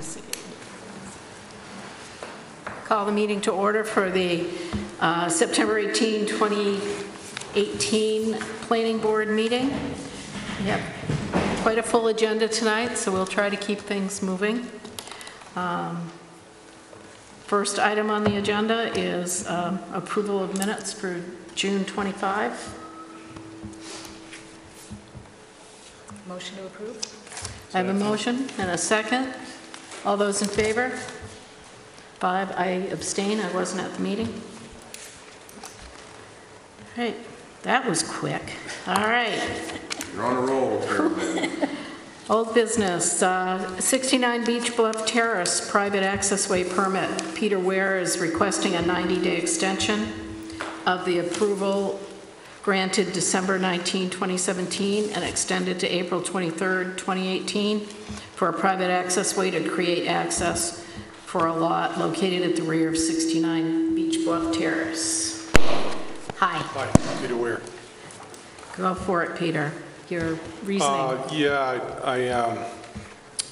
See. Call the meeting to order for the uh, September 18, 2018 Planning Board meeting. We have quite a full agenda tonight, so we'll try to keep things moving. Um, First item on the agenda is um, approval of minutes for June 25. Motion to approve? I have a motion and a second. All those in favor? Five, I abstain, I wasn't at the meeting. All right, that was quick. All right, You're on a roll, old business, uh, 69 Beach Bluff Terrace, private access way permit. Peter Ware is requesting a 90-day extension of the approval granted December 19, 2017, and extended to April 23, 2018, for a private access way to create access for a lot located at the rear of 69 Beach Bluff Terrace. Hi, Hi, Peter Ware. go for it, Peter. Your reasoning. Uh, Yeah, I, I, um,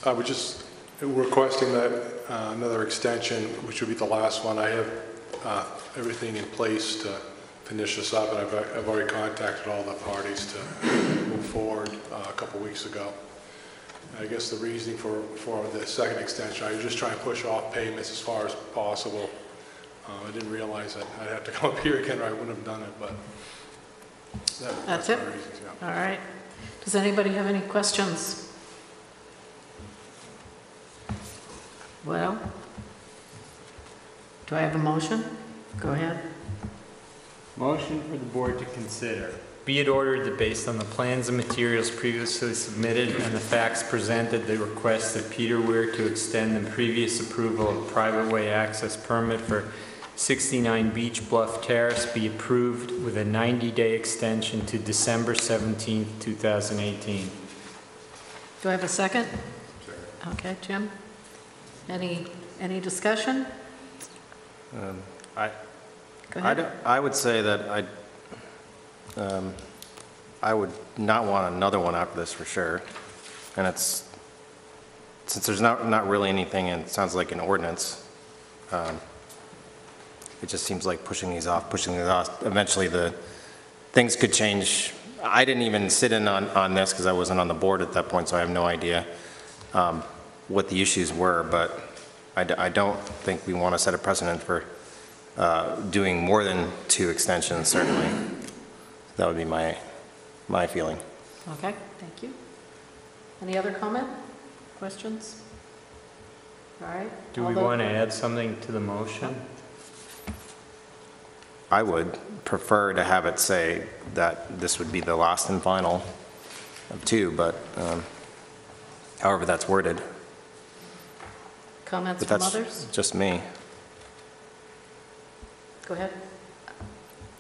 I was just requesting that, uh, another extension, which would be the last one. I have uh, everything in place to finish this up, and I've, I've already contacted all the parties to move forward uh, a couple weeks ago. I guess the reasoning for, for the second extension, I was just trying to push off payments as far as possible. Uh, I didn't realize that I'd have to come up here again, or I wouldn't have done it, but that- That's that's it? reasons, yeah. All right. Does anybody have any questions? Well, do I have a motion? Go ahead. Motion for the board to consider. Be it ordered that based on the plans and materials previously submitted and the facts presented, the request that Peter Weir to extend the previous approval of private way access permit for 69 Beach Bluff Terrace be approved with a 90-day extension to December 17, 2018. Do I have a second? Okay, Jim? Any, any discussion? Um, I, Go ahead. don't- I would say that I, um, I would not want another one after this for sure. And it's, since there's not, not really anything, and it sounds like an ordinance, um, it just seems like pushing these off, pushing these off. Eventually, the, things could change. I didn't even sit in on, on this because I wasn't on the board at that point, so I have no idea um, what the issues were, but I, d- I don't think we want to set a precedent for uh, doing more than two extensions, certainly. That would be my, my feeling. Okay, thank you. Any other comment, questions? All right. Do we Although- want to add something to the motion? I would prefer to have it say that this would be the last and final of two, but um, however that's worded. Comments But from others? just me. Go ahead.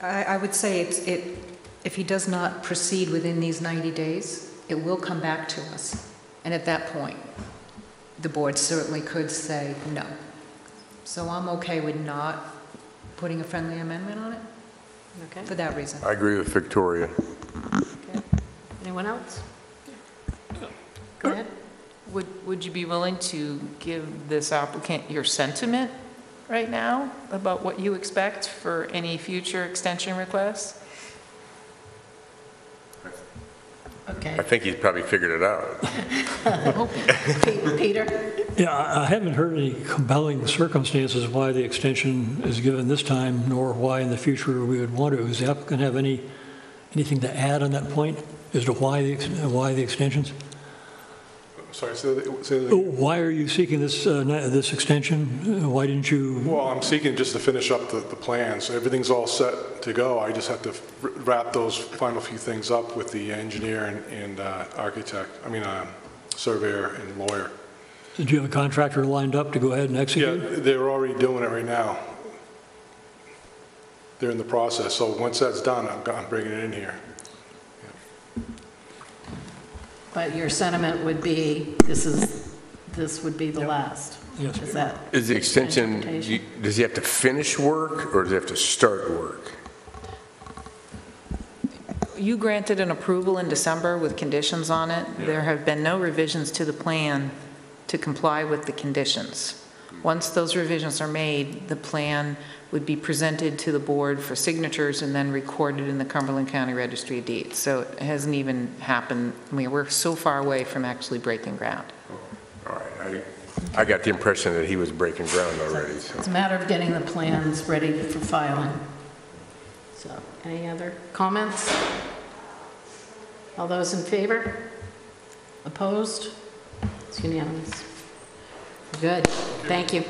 I, I would say it's, it, if he does not proceed within these 90 days, it will come back to us. And at that point, the board certainly could say no. So I'm okay with not putting a friendly amendment on it Okay, for that reason. I agree with Victoria. okay. Anyone else? Go ahead. Would, would you be willing to give this applicant your sentiment right now about what you expect for any future extension requests? Okay. I think he's probably figured it out. Peter? Yeah, I I haven't heard any compelling circumstances why the extension is given this time, nor why in the future we would want to. Does the applicant have any, anything to add on that point as to why the, why the extensions? Sorry, that- say that again. Why are you seeking this, uh, this extension? Uh, Why didn't you, Well, I'm seeking just to finish up the, the plans. Everything's all set to go. I just have to wrap those final few things up with the engineer and, and uh, architect, I mean, uh, surveyor and lawyer. did you have a contractor lined up to go ahead and execute? Yeah, they're already doing it right now. They're in the process, so once that's done, I'm, I'm bringing it in here. But your sentiment would be, this is, this would be the last? Yes. Is that? Is the extension, Interpretation. does he have to finish work, or does he have to start work? You granted an approval in December with conditions on it. There have been no revisions to the plan to comply with the conditions. Once those revisions are made, the plan would be presented to the board for signatures and then recorded in the Cumberland County Registry of Deeds. So it hasn't even happened, I mean, we're so far away from actually breaking ground. All right, I, I got the impression that he was breaking ground already, so. It's a matter of getting the plans ready for filing. So, any other comments? All those in favor? Opposed? It's unanimous. Good, thank you.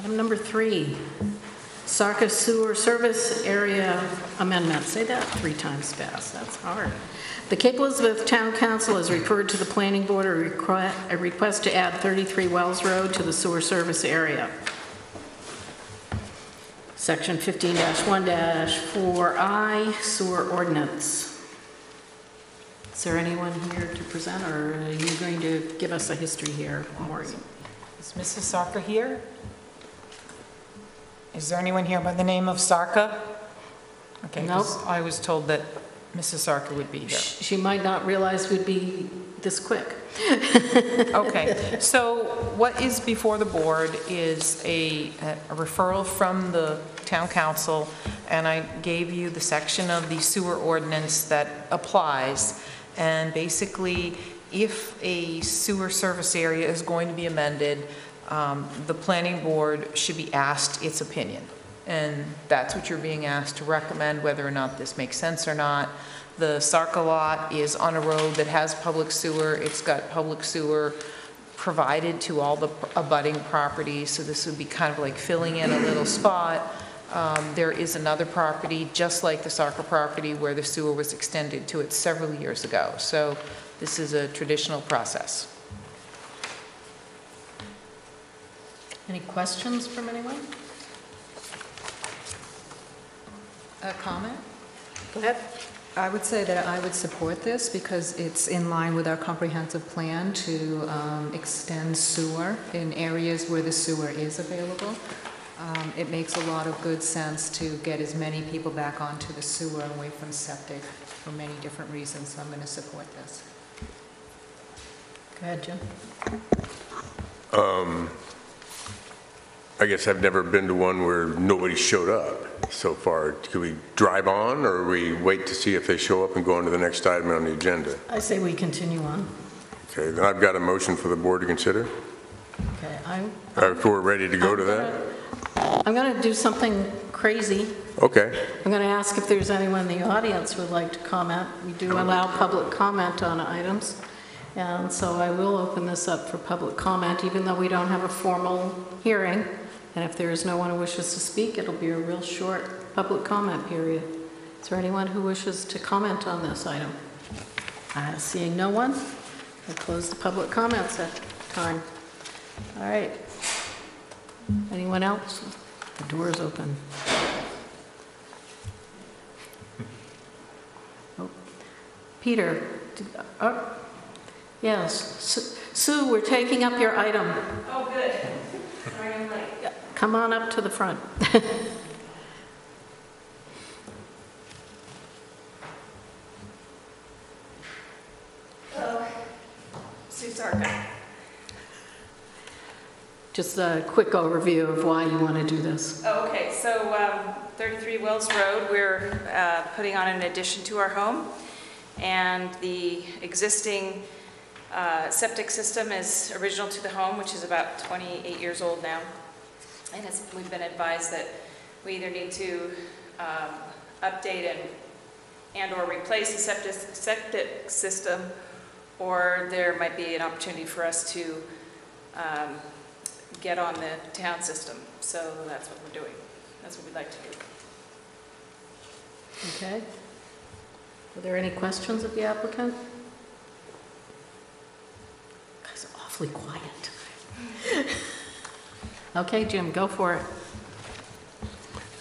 Item number three, Sarka Sewer Service Area Amendment. Say that three times fast, that's hard. The Cape Elizabeth Town Council has referred to the planning board a requ- a request to add 33 Wells Road to the sewer service area. Section 15-1-4I Sewer Ordinance. Is there anyone here to present, or are you going to give us a history here, Maureen? Is Mrs. Sarka here? Is there anyone here by the name of Sarka? Okay, 'cause Nope. I was told that Mrs. Sarka would be here. She might not realize we'd be this quick. Okay, so what is before the board is a a referral from the town council, and I gave you the section of the sewer ordinance that applies. And basically, if a sewer service area is going to be amended, um, the planning board should be asked its opinion. And that's what you're being asked to recommend, whether or not this makes sense or not. The Sarka lot is on a road that has public sewer. It's got public sewer provided to all the abutting properties, so this would be kind of like filling in a little spot. Um, There is another property, just like the Sarka property, where the sewer was extended to it several years ago. So this is a traditional process. Any questions from anyone? A comment? Go ahead. I would say that I would support this because it's in line with our comprehensive plan to um, extend sewer in areas where the sewer is available. Um, It makes a lot of good sense to get as many people back onto the sewer and away from septic for many different reasons, so I'm going to support this. Go ahead, Jim. I guess I've never been to one where nobody showed up so far. Can we drive on, or we wait to see if they show up and go on to the next item on the agenda? I say we continue on. Okay, then I've got a motion for the board to consider. Okay, I... Uh, If we're ready to go to that? I'm going to do something crazy. Okay. I'm going to ask if there's anyone in the audience would like to comment. We do allow public comment on items, and so I will open this up for public comment, even though we don't have a formal hearing. And if there is no one who wishes to speak, it'll be a real short public comment period. Is there anyone who wishes to comment on this item? Uh, Seeing no one, I'll close the public comments at time. All right. Anyone else? The door is open. Oh, Peter, did- oh, yes, Sue, we're taking up your item. Oh, good. Sorry I'm late. Come on up to the front. Sue Sarka. Just a quick overview of why you want to do this. Oh, okay, so um, 33 Wells Road, we're uh, putting on an addition to our home, and the existing uh, septic system is original to the home, which is about 28 years old now. And we've been advised that we either need to um, update and, and/or replace the septic, septic system, or there might be an opportunity for us to um, get on the town system. So that's what we're doing. That's what we'd like to do. Okay? Are there any questions of the applicant? Guys are awfully quiet. Okay, Jim, go for it.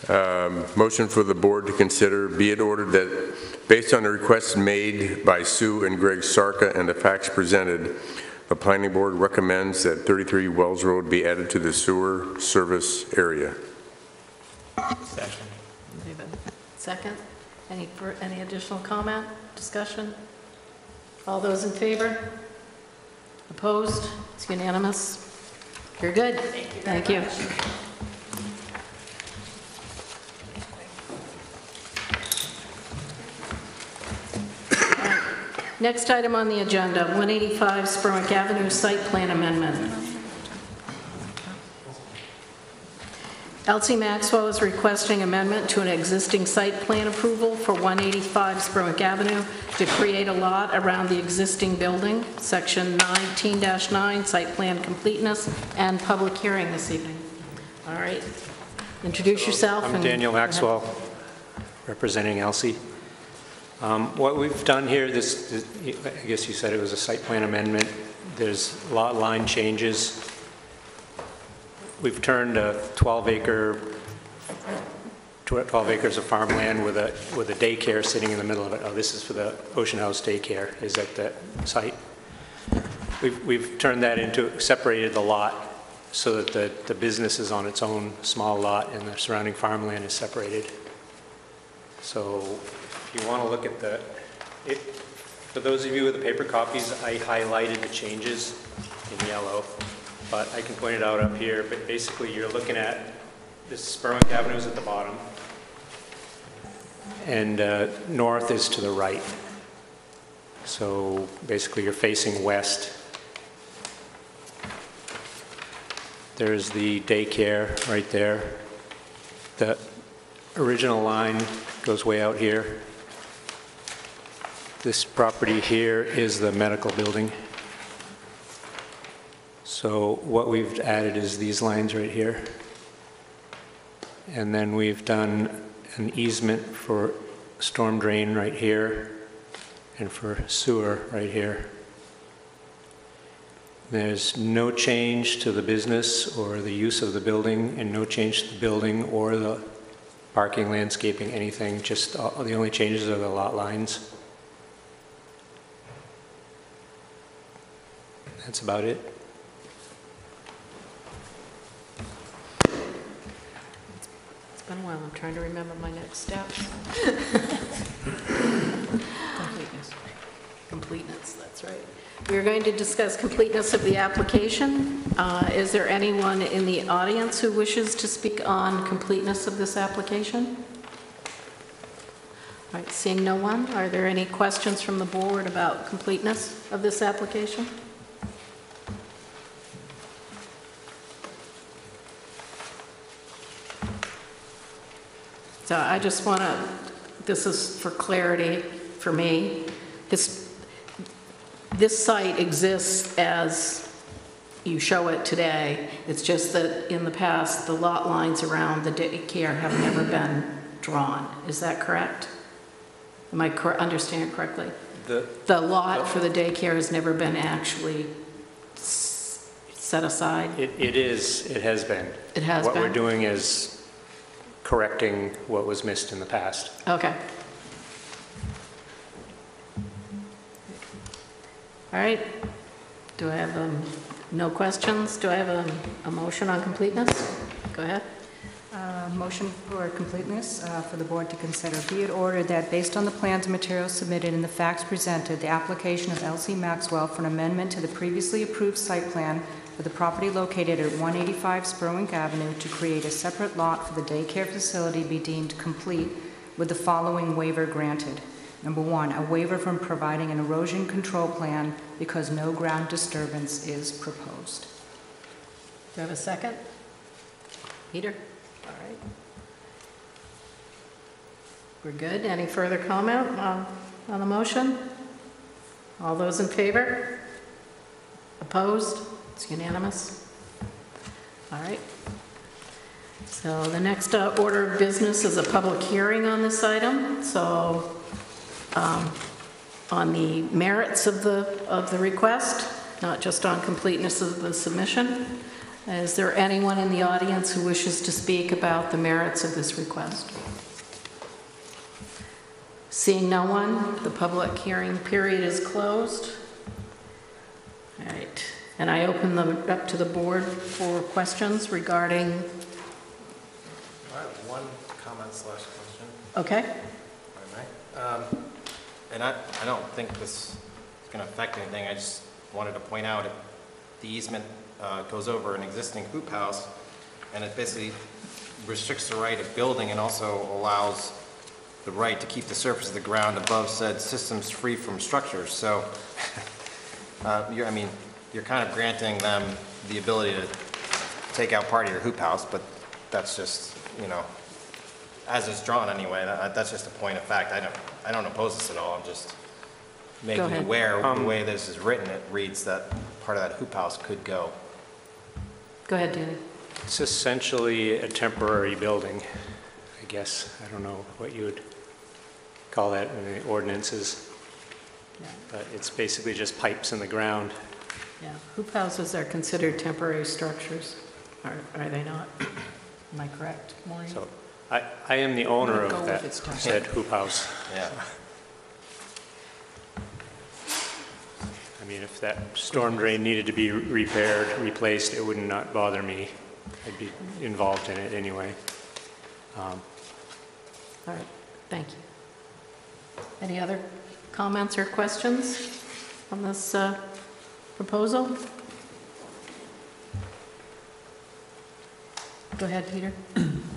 Um, motion for the board to consider, be it ordered that, based on the requests made by Sue and Greg Sarka and the facts presented, the planning board recommends that 33 Wells Road be added to the sewer service area. Second. David. Second? Any, fir- any additional comment, discussion? All those in favor? Opposed? It's unanimous. You're good. Thank you. Next item on the agenda, 185 Spurwink Avenue Site Plan Amendment. Elsie Maxwell is requesting amendment to an existing site plan approval for 185 Spurwink Avenue to create a lot around the existing building, Section 19-9, Site Plan Completeness, and public hearing this evening. All right, introduce yourself. I'm Daniel. Maxwell, representing Elsie. Um, What we've done here, this, I guess you said it was a site plan amendment. There's lot line changes. We've turned a 12 acre, 12 acres of farmland with a, with a daycare sitting in the middle of it. Oh, this is for the Ocean House Daycare, is at that site. We've, we've turned that into, separated the lot so that the, the business is on its own small lot and the surrounding farmland is separated. So if you want to look at the, it, for those of you with the paper copies, I highlighted the changes in yellow, but I can point it out up here, but basically you're looking at, this Spurwick Avenue is at the bottom, and uh, north is to the right. So basically you're facing west. There's the daycare right there. The original line goes way out here. This property here is the medical building. So what we've added is these lines right here. And then we've done an easement for storm drain right here and for sewer right here. There's no change to the business or the use of the building, and no change to the building or the parking, landscaping, anything, just, uh, the only changes are the lot lines. That's about it. Been a while, I'm trying to remember my next steps. Completeness. Completeness, that's right. We're going to discuss completeness of the application. Uh, Is there anyone in the audience who wishes to speak on completeness of this application? All right, seeing no one, are there any questions from the board about completeness of this application? So I just want to, this is for clarity for me. This, this site exists as you show it today. It's just that in the past, the lot lines around the daycare have never been drawn. Is that correct? Am I cor- understand correctly? The, The lot for the daycare has never been actually s- set aside? it, it is, it has been. It has What we're doing is correcting what was missed in the past. Okay. All right. Do I have, um, no questions? Do I have a, a motion on completeness? Go ahead. Uh, Motion for completeness uh, for the board to consider. Be it ordered that based on the plans and materials submitted and the facts presented, the application of Elsie Maxwell for an amendment to the previously approved site plan for the property located at 185 Spurwink Avenue to create a separate lot for the daycare facility be deemed complete with the following waiver granted. Number one, a waiver from providing an erosion control plan because no ground disturbance is proposed. Do I have a second? Peter? All right. We're good. Any further comment on, on the motion? All those in favor? Opposed? It's unanimous. All right. So the next uh, order of business is a public hearing on this item. So um, on the merits of the, of the request, not just on completeness of the submission. Is there anyone in the audience who wishes to speak about the merits of this request? Seeing no one, the public hearing period is closed. All right, and I open them up to the board for questions regarding, I have one comment slash question, okay? Um, And I, I don't think this is going to affect anything. I just wanted to point out if the easement uh, goes over an existing hoop house, and it basically restricts the right of building and also allows the right to keep the surface of the ground above said systems free from structures. So, uh, you're, I mean, you're kind of granting them the ability to take out part of your hoop house, but that's just, you know, as it's drawn anyway, that, that's just a point of fact. I don't, I don't oppose this at all, I'm just making ahead. aware, the um, way this is written, it reads that part of that hoop house could go. Go ahead, Danny. It's essentially a temporary building, I guess. I don't know what you would call that in the ordinances. But it's basically just pipes in the ground. Yeah, hoop houses are considered temporary structures, are are they not? Am I correct, Maureen? So I, I am the owner Go of with that its time. said hoop house. Yeah. I mean, if that storm drain needed to be repaired, replaced, it would not bother me. I'd be involved in it anyway. Um, All right, thank you. Any other comments or questions on this uh, proposal? Go ahead, Peter.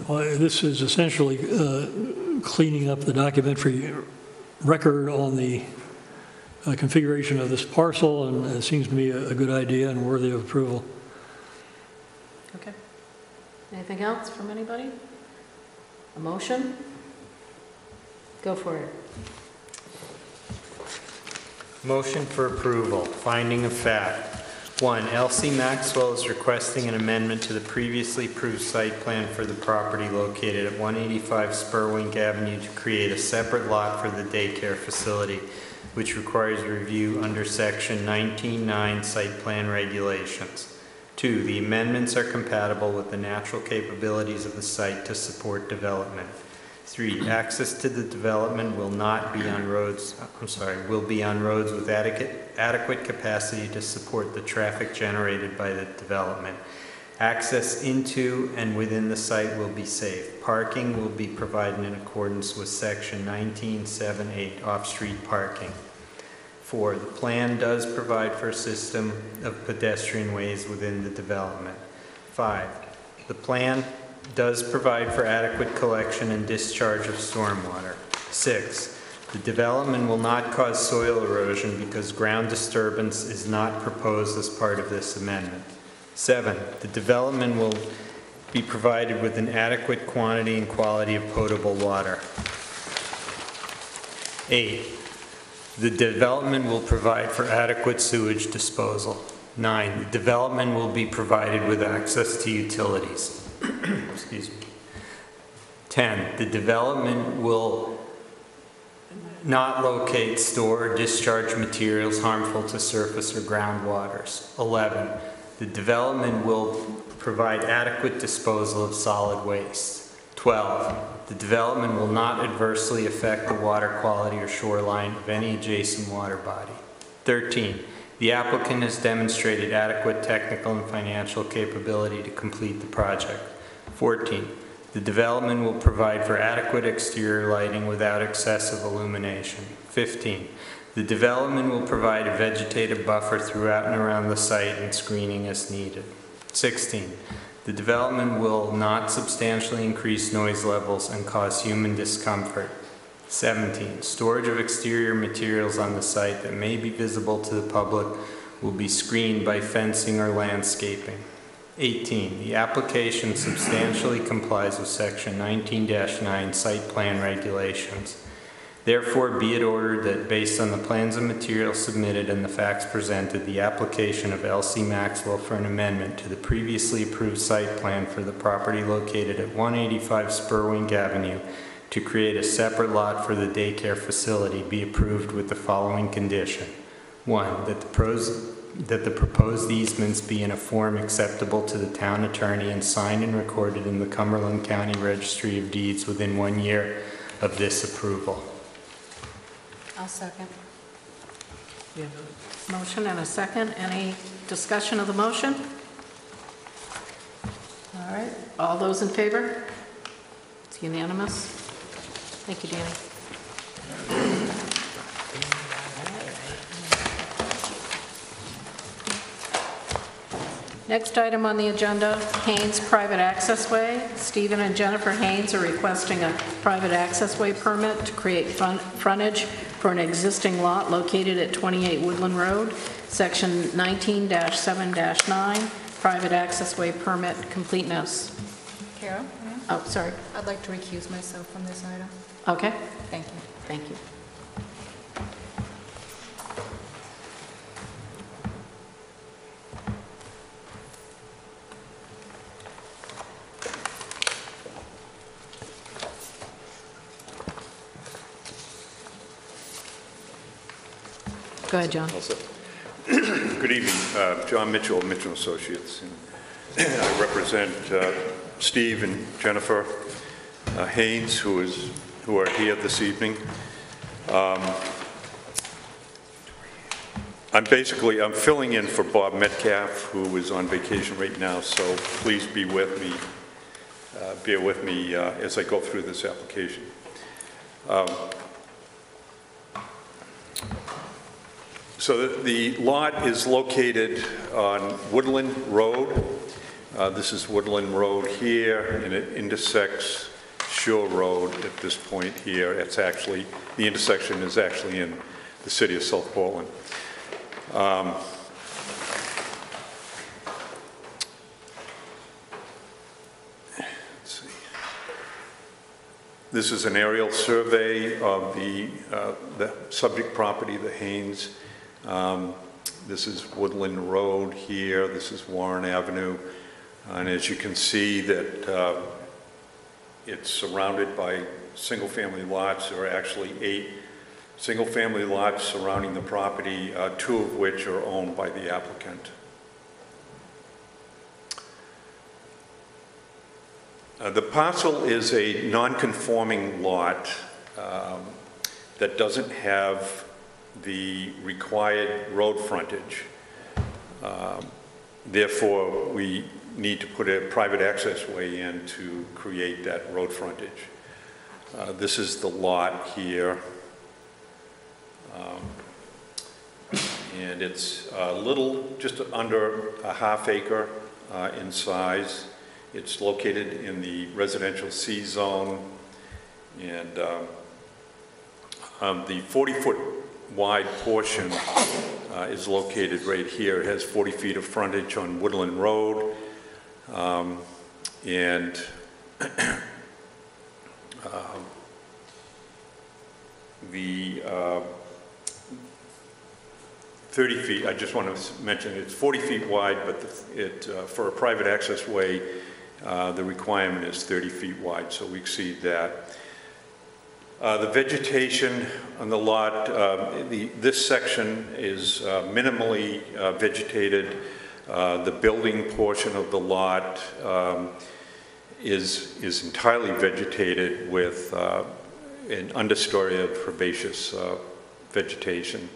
Well, This is essentially uh, cleaning up the documentary record on the uh, configuration of this parcel, and it seems to me a a good idea and worthy of approval. Okay. Anything else from anybody? A motion? Go for it. Motion for approval, finding of fact. One, Elsie Maxwell is requesting an amendment to the previously approved site plan for the property located at 185 Spurwink Avenue to create a separate lot for the daycare facility, which requires review under section 19.9 site plan regulations. Two, the amendments are compatible with the natural capabilities of the site to support development. Three, access to the development will not be on roads, I'm sorry, will be on roads with adequate, adequate capacity to support the traffic generated by the development. Access into and within the site will be safe. Parking will be provided in accordance with section 1978 off-street parking. Four, the plan does provide for a system of pedestrian ways within the development. Five, the plan does provide for adequate collection and discharge of stormwater. Six, the development will not cause soil erosion because ground disturbance is not proposed as part of this amendment. Seven, the development will be provided with an adequate quantity and quality of potable water. Eight, the development will provide for adequate sewage disposal. Nine, the development will be provided with access to utilities. Excuse me. 10, the development will not locate, store, or discharge materials harmful to surface or groundwaters. 11, the development will provide adequate disposal of solid waste. 12, the development will not adversely affect the water quality or shoreline of any adjacent water body. 13, the applicant has demonstrated adequate technical and financial capability to complete the project. 14, the development will provide for adequate exterior lighting without excessive illumination. 15, the development will provide a vegetative buffer throughout and around the site and screening as needed. 16, the development will not substantially increase noise levels and cause human discomfort. 17, storage of exterior materials on the site that may be visible to the public will be screened by fencing or landscaping. 18, the application substantially complies with section 19-9 site plan regulations. Therefore, be it ordered that based on the plans and materials submitted and the facts presented, the application of Elsie Maxwell for an amendment to the previously approved site plan for the property located at 185 Spurwink Avenue to create a separate lot for the daycare facility be approved with the following condition. One, that the pros, that the proposed easements be in a form acceptable to the town attorney and signed and recorded in the Cumberland County Registry of Deeds within one year of this approval. I'll second. Motion and a second. Any discussion of the motion? All right, all those in favor? It's unanimous. Thank you, Danny. Next item on the agenda, Haynes Private Access Way. Stephen and Jennifer Haynes are requesting a private access way permit to create fron- frontage for an existing lot located at 28 Woodland Road, Section 19-7-9, private access way permit completeness. Carol, Oh, sorry. I'd like to recuse myself from this item. Okay, Thank you. thank you. Go ahead, John. Good evening, Uh, John Mitchell, Mitchell Associates. and I represent uh, Steve and Jennifer uh, Haynes, who is, who are here this evening. Um, I'm basically, I'm filling in for Bob Metcalf, who is on vacation right now, so please be with me, uh, bear with me uh, as I go through this application. So the- the lot is located on Woodland Road. Uh, This is Woodland Road here, and it intersects Shore Road at this point here. It's actually, the intersection is actually in the city of South Portland. Um, Let's see. This is an aerial survey of the, uh, the subject property, the Haynes. Um, This is Woodland Road here, this is Warren Avenue, and as you can see that uh, it's surrounded by single-family lots. There are actually eight single-family lots surrounding the property, uh, two of which are owned by the applicant. Uh, The parcel is a non-conforming lot um, that doesn't have the required road frontage. Um, Therefore, we need to put a private access way in to create that road frontage. Uh, This is the lot here. Um, And it's a little, just under a half acre uh, in size. It's located in the residential C zone. And um, um, the 40-foot wide portion uh, is located right here. It has 40 feet of frontage on Woodland Road. Um, And um, the uh, 30 feet, I just want to mention, it's 40 feet wide, but it, uh, for a private access way, uh, the requirement is 30 feet wide, so we exceed that. Uh, The vegetation on the lot, uh, the, this section is uh, minimally uh, vegetated. Uh, The building portion of the lot um, is, is entirely vegetated with an understory of herbaceous vegetation.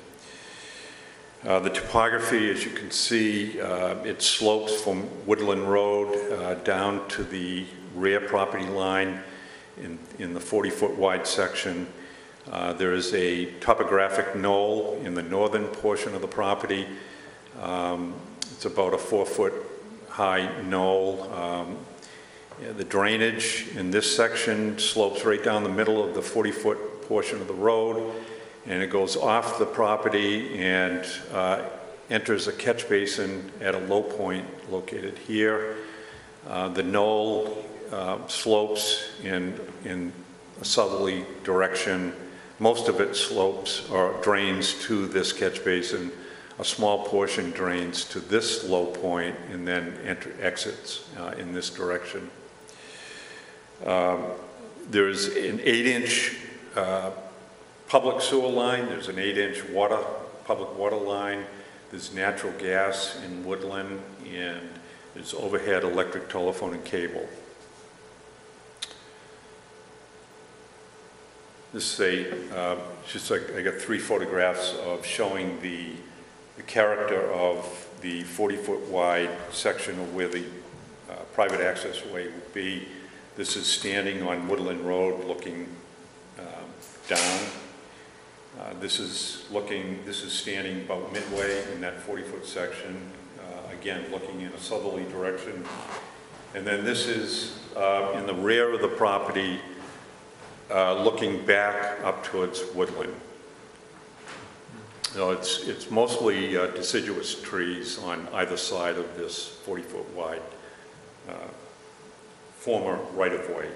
The topography, as you can see, it slopes from Woodland Road down to the rear property line in, in the 40-foot wide section. Uh, There is a topographic knoll in the northern portion of the property. Um, It's about a four-foot high knoll. Um, The drainage in this section slopes right down the middle of the 40-foot portion of the road, and it goes off the property and uh, enters a catch basin at a low point located here. Uh, The knoll uh, slopes in, in a southerly direction. Most of it slopes or drains to this catch basin. A small portion drains to this low point and then enter, exits uh, in this direction. Um, There's an eight-inch uh, public sewer line, there's an eight-inch water, public water line, there's natural gas in Woodland, and there's overhead electric telephone and cable. This is a, uh, just like, I got three photographs of showing the, the character of the 40-foot wide section of where the uh, private access way would be. This is standing on Woodland Road, looking um, down. Uh, This is looking, this is standing about midway in that 40-foot section. Uh, again, looking in a southerly direction. And then this is uh, in the rear of the property, uh, looking back up towards woodland. So it's, it's mostly uh, deciduous trees on either side of this 40-foot wide uh, former right-of-way.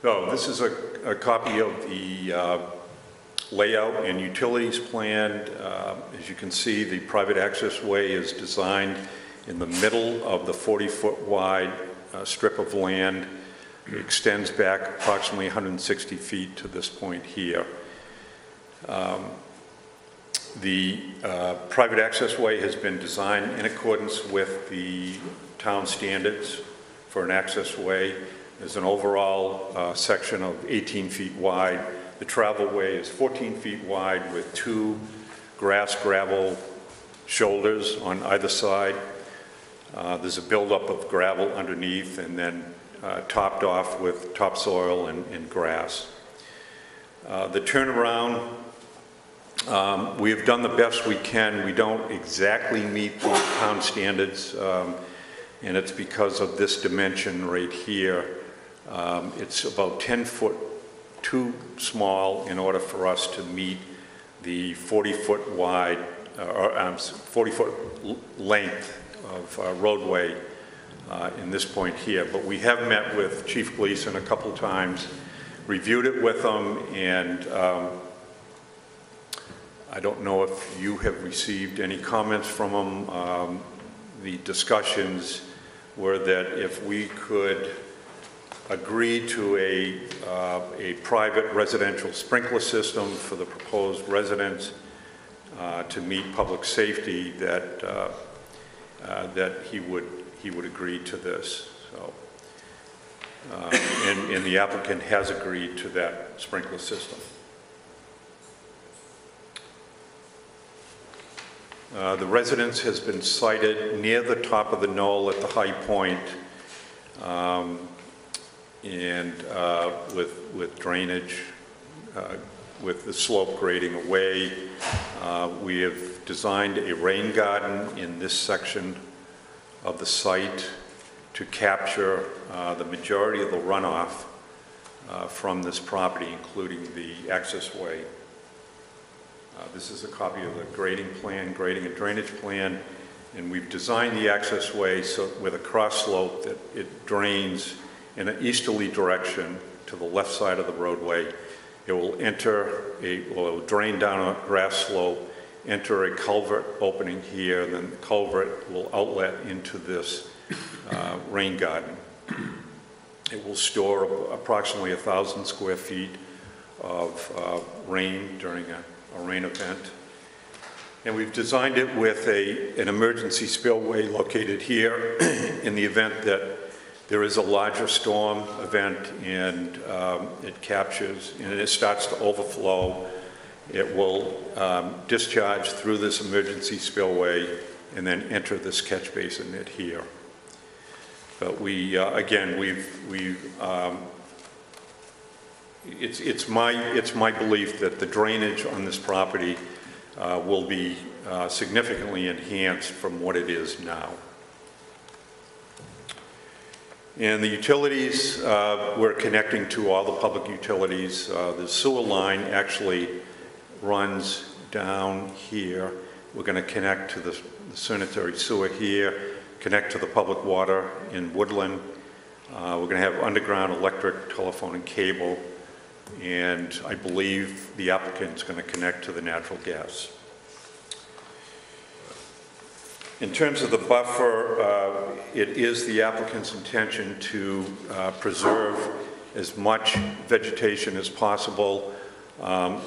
So this is a, a copy of the uh, layout and utilities plan. Uh, As you can see, the private access way is designed in the middle of the 40-foot wide uh, strip of land. It extends back approximately 160 feet to this point here. Um, The uh, private access way has been designed in accordance with the town standards for an access way. There's an overall uh, section of 18 feet wide. The travel way is 14 feet wide with two grass gravel shoulders on either side. Uh, There's a buildup of gravel underneath and then uh, topped off with topsoil and and grass. Uh, The turnaround, um, we have done the best we can. We don't exactly meet the town standards, um, and it's because of this dimension right here. Um, It's about 10 foot too small in order for us to meet the 40-foot wide, uh, or 40-foot length of uh, roadway uh, in this point here. But we have met with Chief Gleason a couple times, reviewed it with him, and um, I don't know if you have received any comments from him. Um, The discussions were that if we could agree to a, uh, a private residential sprinkler system for the proposed residents uh, to meet public safety, that, uh, uh, that he would, he would agree to this, so. uh, And, and the applicant has agreed to that sprinkler system. Uh, The residence has been sited near the top of the knoll at the high point, um, and uh, with with drainage, uh, with the slope grading away. Uh, We have designed a rain garden in this section of the site to capture uh, the majority of the runoff uh, from this property, including the access way. Uh, This is a copy of the grading plan, grading and drainage plan, and we've designed the access way so, with a cross slope that it drains in an easterly direction to the left side of the roadway. It will enter a, well, it will drain down a grass slope, enter a culvert opening here, then the culvert will outlet into this uh, rain garden. It will store approximately 1,000 square feet of uh, rain during a a rain event. And we've designed it with a, an emergency spillway located here in the event that there is a larger storm event and um, it captures and it starts to overflow. It will um, discharge through this emergency spillway and then enter this catch basin at here. But we, uh, again, we've, we've um, it's, it's my, it's my belief that the drainage on this property uh, will be uh, significantly enhanced from what it is now. And the utilities, uh, we're connecting to all the public utilities. Uh, the sewer line actually runs down here. We're going to connect to the, the sanitary sewer here, connect to the public water in Woodland. Uh, we're going to have underground electric, telephone, and cable and I believe the applicant's going to connect to the natural gas. In terms of the buffer, uh, it is the applicant's intention to uh, preserve as much vegetation as possible. Um,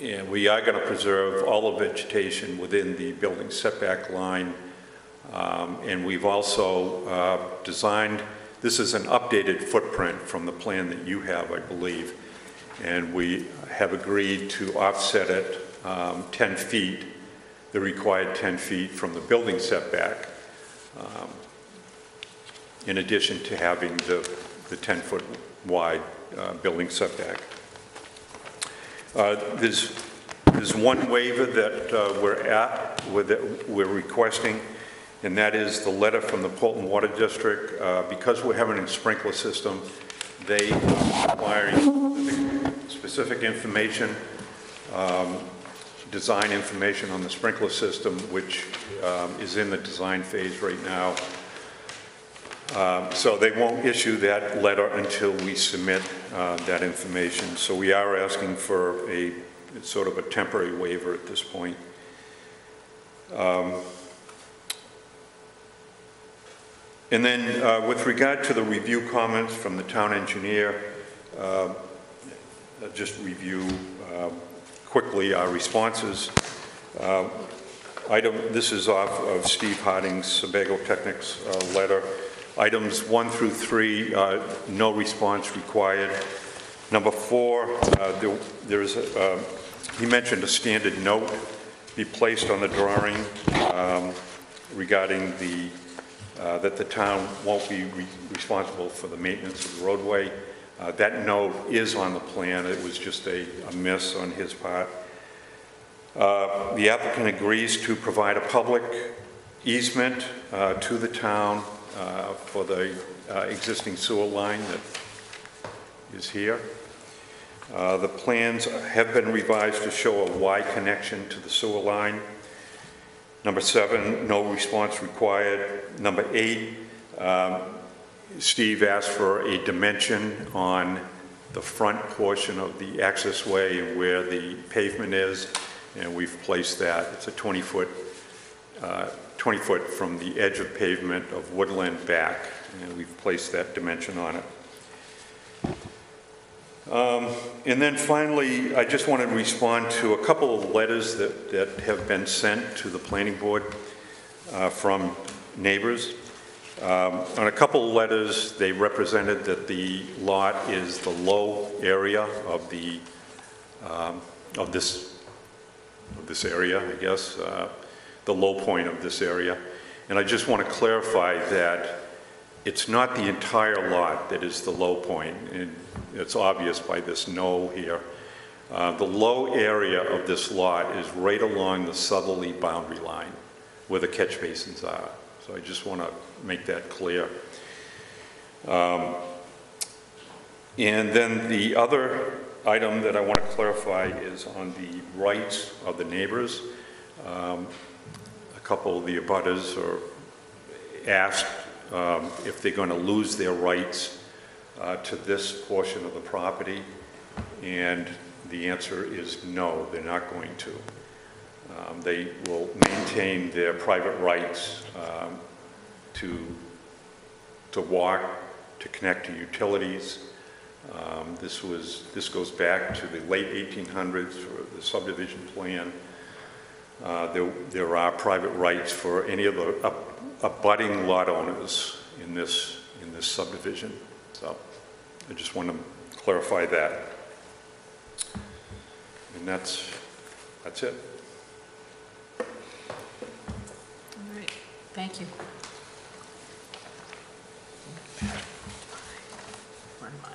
and we are going to preserve all the vegetation within the building setback line. Um, and we've also uh, designed this is an updated footprint from the plan that you have, I believe, and we have agreed to offset it um, 10 feet, the required 10 feet from the building setback, um, in addition to having the the 10-foot wide uh, building setback. Uh, There's, there's one waiver that uh, we're at, with it- we're requesting, and that is the letter from the Portland Water District. Uh, Because we're having a sprinkler system, they require specific- specific information, um, design information on the sprinkler system, which um, is in the design phase right now. Um, So they won't issue that letter until we submit uh, that information. So we are asking for a, sort of a temporary waiver at this point. Um, And then uh, with regard to the review comments from the town engineer, uh, just review uh, quickly our responses. Item, this is off of Steve Harding's Sebago Technics uh, letter. Items one through three, uh, no response required. Number four, uh, there- there is, a- uh, he mentioned a standard note be placed on the drawing um, regarding the, uh, that the town won't be re- responsible for the maintenance of the roadway. Uh, That note is on the plan, it was just a a miss on his part. Uh, The applicant agrees to provide a public easement uh, to the town for the uh, existing sewer line that is here. Uh, The plans have been revised to show a Y connection to the sewer line. Number seven, no response required. Number eight, um, Steve asked for a dimension on the front portion of the access way where the pavement is, and we've placed that. It's a 20-foot, 20-foot from the edge of pavement of woodland back, and we've placed that dimension on it. Um, And then finally, I just want to respond to a couple of letters that, that have been sent to the planning board uh, from neighbors. Um, On a couple of letters, they represented that the lot is the low area of the, um, of this, of this area, I guess, uh, the low point of this area. And I just want to clarify that it's not the entire lot that is the low point. and it's obvious by this no here. Uh, The low area of this lot is right along the southerly boundary line where the catch basins are. So I just want to make that clear. Um, And then the other item that I want to clarify is on the rights of the neighbors. Um, couple of the abutters are asked um, if they're going to lose their rights uh, to this portion of the property, and the answer is no, they're not going to. Um, They will maintain their private rights um, to, to walk, to connect to utilities. Um, This was, this goes back to the late 1800s for the subdivision plan. Uh, There, there are private rights for any of the abutting lot owners in this, in this subdivision. So I just want to clarify that. And that's, that's it. All right, thank you. Where am I?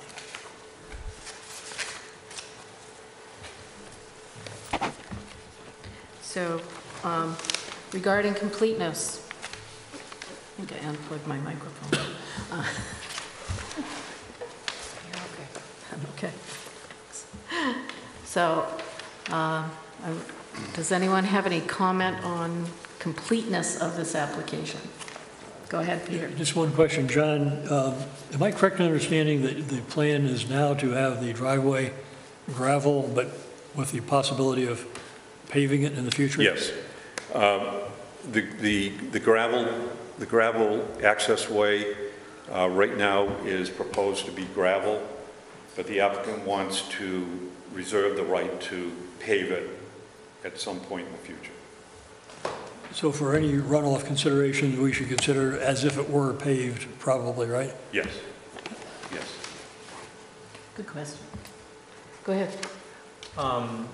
So um, regarding completeness, I think I unplugged my microphone. Uh, okay. I'm okay. So, um, does anyone have any comment on completeness of this application? Go ahead, Peter. Just one question, John. Um, Am I correct in understanding that the plan is now to have the driveway gravel, but with the possibility of paving it in the future? Yes. Um, The the the gravel, the gravel access way uh, right now is proposed to be gravel, but the applicant wants to reserve the right to pave it at some point in the future. So for any runoff considerations, we should consider as if it were paved, probably, right? Yes, yes. Good question. Go ahead. Um,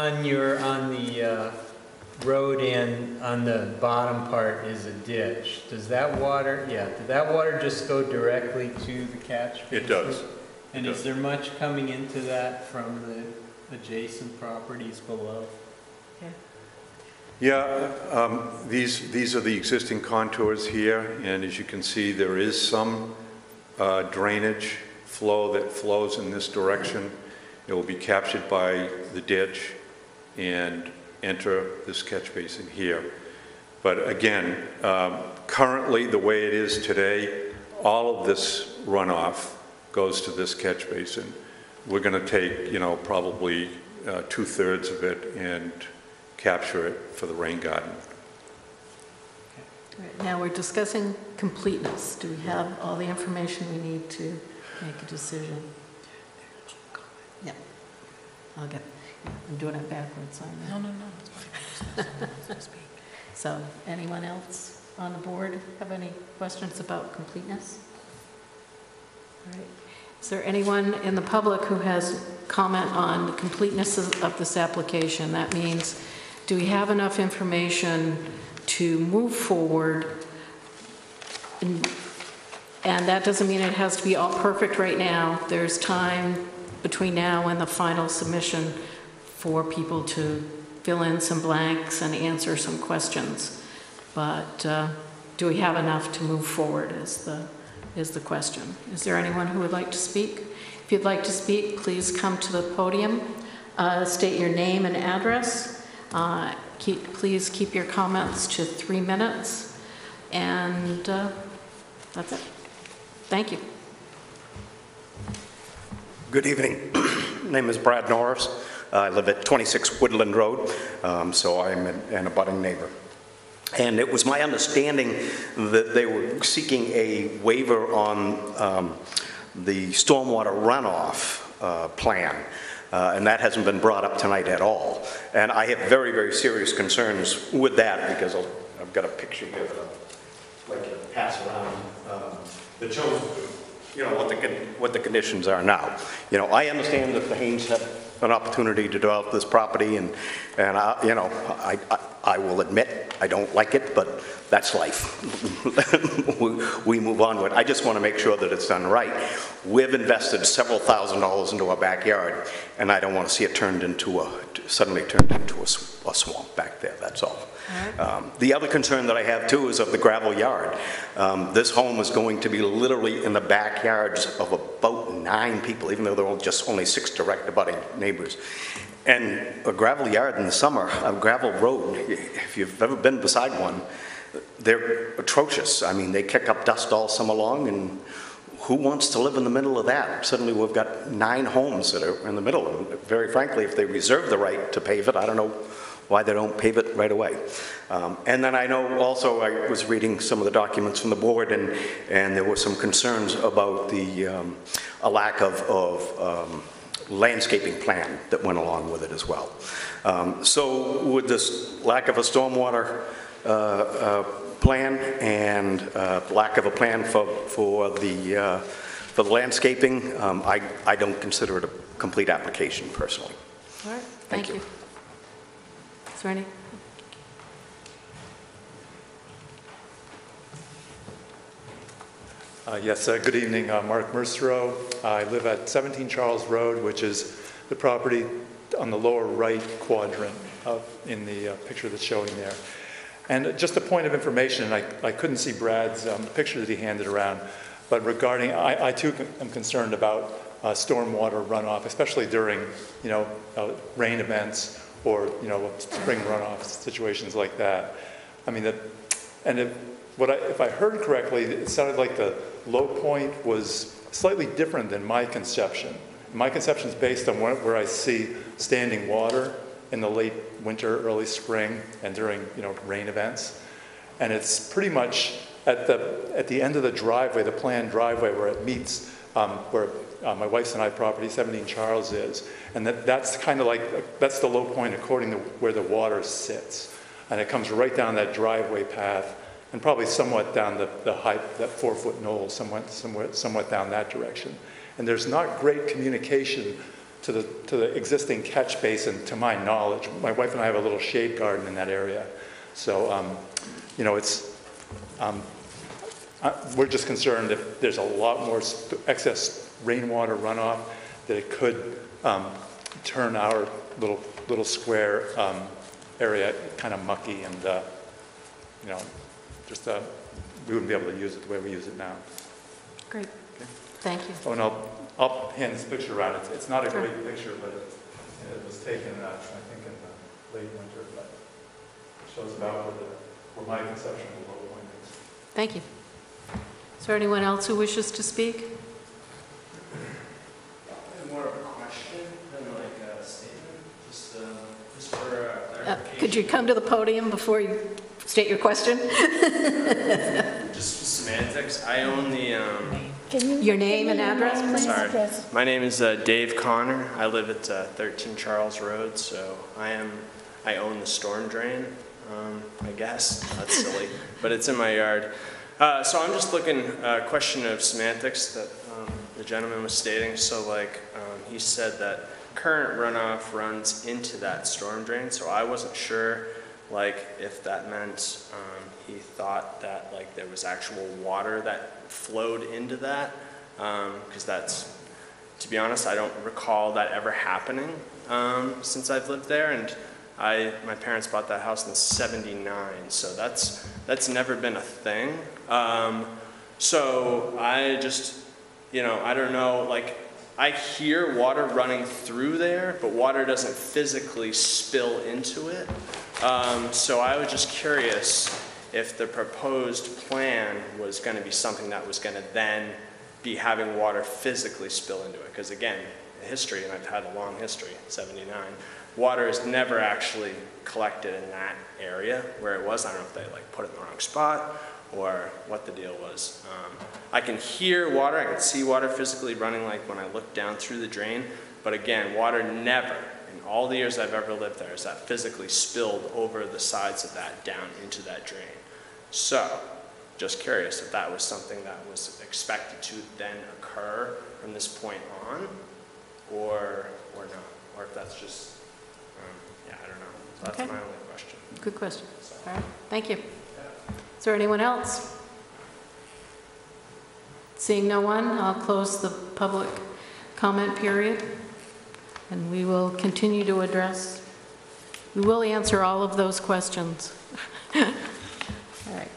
On your, on the uh, road and on the bottom part is a ditch. Does that water, yeah, did that water just go directly to the catch? It does. And It is does. there much coming into that from the adjacent properties below? Yeah, um, these, these are the existing contours here, and as you can see, there is some uh, drainage flow that flows in this direction. It will be captured by the ditch and enter this catch basin here. But again, um, currently, the way it is today, all of this runoff goes to this catch basin. We're going to take, you know, probably uh, two-thirds of it and capture it for the rain garden. All right, Now, we're discussing completeness. Do we have all the information we need to make a decision? Yeah. I'll get, I'm doing it backwards, I? No, no, no. So, anyone else on the board have any questions about completeness? All right. Is there anyone in the public who has comment on the completeness of of this application? That means, do we have enough information to move forward? And and that doesn't mean it has to be all perfect right now. There's time between now and the final submission for people to fill in some blanks and answer some questions. But uh, do we have enough to move forward is the, is the question. Is there anyone who would like to speak? If you'd like to speak, please come to the podium, uh, state your name and address. Uh, Keep, please keep your comments to three minutes, and uh, that's it. Thank you. Good evening. Name is Brad Norris. I live at 26 Woodland Road, um, so I'm an an abutting neighbor. And it was my understanding that they were seeking a waiver on um, the stormwater runoff uh, plan, uh, and that hasn't been brought up tonight at all. And I have very, very serious concerns with that because I'll- I've got a picture here that I'd like to pass around um, that shows, you know, what the, what the conditions are now. You know, I understand that the Haynes have an opportunity to develop this property, and, and I, you know, I, I- I will admit, I don't like it, but that's life. We- move on with it. I just want to make sure that it's done right. We've invested several thousand dollars into our backyard, and I don't want to see it turned into a, suddenly turned into a a swamp back there, that's all. Um, The other concern that I have too is of the gravel yard. Um, This home is going to be literally in the backyards of about nine people, even though there are just only six direct abutting neighbors. And a gravel yard in the summer, a gravel road, if you've ever been beside one, they're atrocious. I mean, they kick up dust all summer long, and who wants to live in the middle of that? Suddenly, we've got nine homes that are in the middle, and very frankly, if they reserve the right to pave it, I don't know why they don't pave it right away. Um, And then I know also, I was reading some of the documents from the board, and, and there were some concerns about the, um, a lack of, of um, landscaping plan that went along with it as well. Um, So with this lack of a stormwater uh, uh, plan and uh, lack of a plan for, for the, uh, for the landscaping, um, I, I don't consider it a complete application personally. All right, Thank thank you. you. Is there any? Uh, Yes, uh, good evening. Uh, Mark Mercero. I live at 17 Charles Road, which is the property on the lower right quadrant of, in the uh, picture that's showing there. And just a point of information, I I couldn't see Brad's um, picture that he handed around, but regarding, I I too am concerned about uh, stormwater runoff, especially during, you know, uh, rain events or, you know, spring runoff situations like that. I mean, that, and if, what I, if I heard correctly, it sounded like the low point was slightly different than my conception. My conception is based on where, where I see standing water in the late winter, early spring, and during, you know, rain events. And it's pretty much at the, at the end of the driveway, the planned driveway where it meets, um, where uh, my wife's and I property, 17 Charles is. And that, that's kind of like, that's the low point according to where the water sits. And it comes right down that driveway path and probably somewhat down the, the height, that four-foot knoll, somewhat, somewhat, somewhat down that direction. And there's not great communication to the, to the existing catch basin, to my knowledge. My wife and I have a little shade garden in that area. So, um, you know, it's, um, I- we're just concerned if there's a lot more excess rainwater runoff, that it could um, turn our little, little square um, area kind of mucky and, uh, you know, just, uh, we wouldn't be able to use it the way we use it now. Great. Thank you. Oh, and I'll, I'll hand this picture around. It's, it's not a Sure. great picture, but it, it was taken, uh, I think, in the late winter, but it shows about where the, where my conception of the low point is. Thank you. Is there anyone else who wishes to speak? More of a question than like a statement, just, uh, just for uh, Uh. Could you come to the podium before you state your question? Just semantics, I own the, um, Your name and address, please? sorry. My name is uh, Dave Connor, I live at uh, 13 Charles Road, so I am, I own the storm drain, um, I guess, that's silly, but it's in my yard. Uh, So I'm just looking, a question of semantics that um, the gentleman was stating, so like, um, he said that current runoff runs into that storm drain, so I wasn't sure, like, if that meant um, he thought that, like, there was actual water that flowed into that, because that's, to be honest, I don't recall that ever happening um, since I've lived there, and I, my parents bought that house in '79, so that's, that's never been a thing. Um, So I just, you know, I don't know, like, I hear water running through there, but water doesn't physically spill into it. Um, So I was just curious if the proposed plan was going to be something that was going to then be having water physically spill into it. Because again, history, and I've had a long history, 79, water is never actually collected in that area where it was. I don't know if they like put it in the wrong spot or what the deal was. Um, I can hear water, I can see water physically running like when I look down through the drain, but again, water never, in all the years I've ever lived there, is that physically spilled over the sides of that down into that drain. So, just curious if that was something that was expected to then occur from this point on, or, or not, or if that's just, um, yeah, I don't know. So that's Okay. my only question. Good question. All right, thank you. Is there anyone else? Seeing no one, I'll close the public comment period, and we will continue to address, we will answer all of those questions. All right.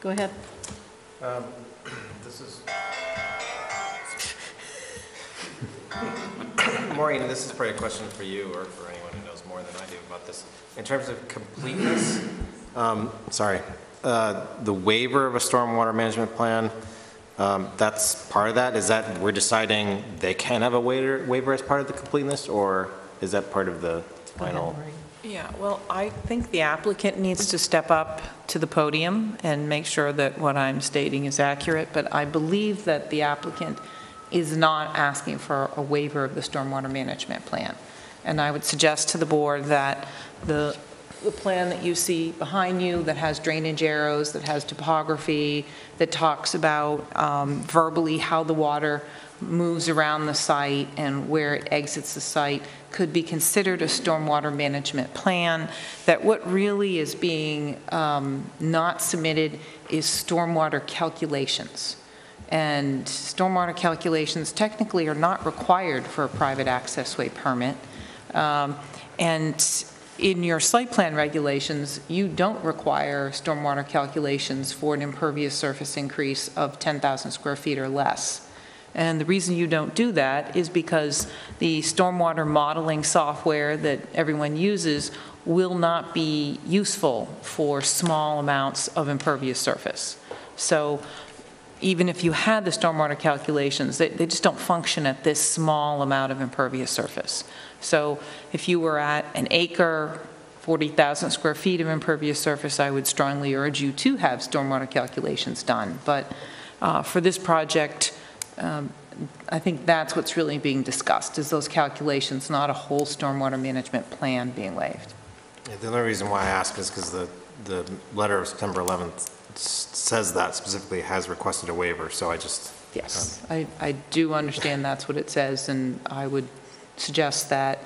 Go ahead. Um, This is... Maureen, this is probably a question for you or for anyone who knows more than I do about this. In terms of completeness, um, sorry, uh, the waiver of a stormwater management plan, um, that's part of that? Is that, we're deciding they can have a waiver, waiver as part of the completeness, or is that part of the final? Yeah, well, I think the applicant needs to step up to the podium and make sure that what I'm stating is accurate, but I believe that the applicant is not asking for a waiver of the stormwater management plan. And I would suggest to the board that the, the plan that you see behind you that has drainage arrows, that has topography, that talks about um, verbally how the water moves around the site and where it exits the site could be considered a stormwater management plan, that what really is being um, not submitted is stormwater calculations. And stormwater calculations technically are not required for a private access way permit. Um, And in your site plan regulations, you don't require stormwater calculations for an impervious surface increase of 10,000 square feet or less. And the reason you don't do that is because the stormwater modeling software that everyone uses will not be useful for small amounts of impervious surface. So even if you had the stormwater calculations, they, they just don't function at this small amount of impervious surface. So if you were at an acre, 40,000 square feet of impervious surface, I would strongly urge you to have stormwater calculations done. But uh, for this project, um, I think that's what's really being discussed, is those calculations, not a whole stormwater management plan being waived. Yeah, The only reason why I ask is because the, the letter of September 11th says that specifically has requested a waiver, so I just... Yes, I, I do understand that's what it says, and I would suggest that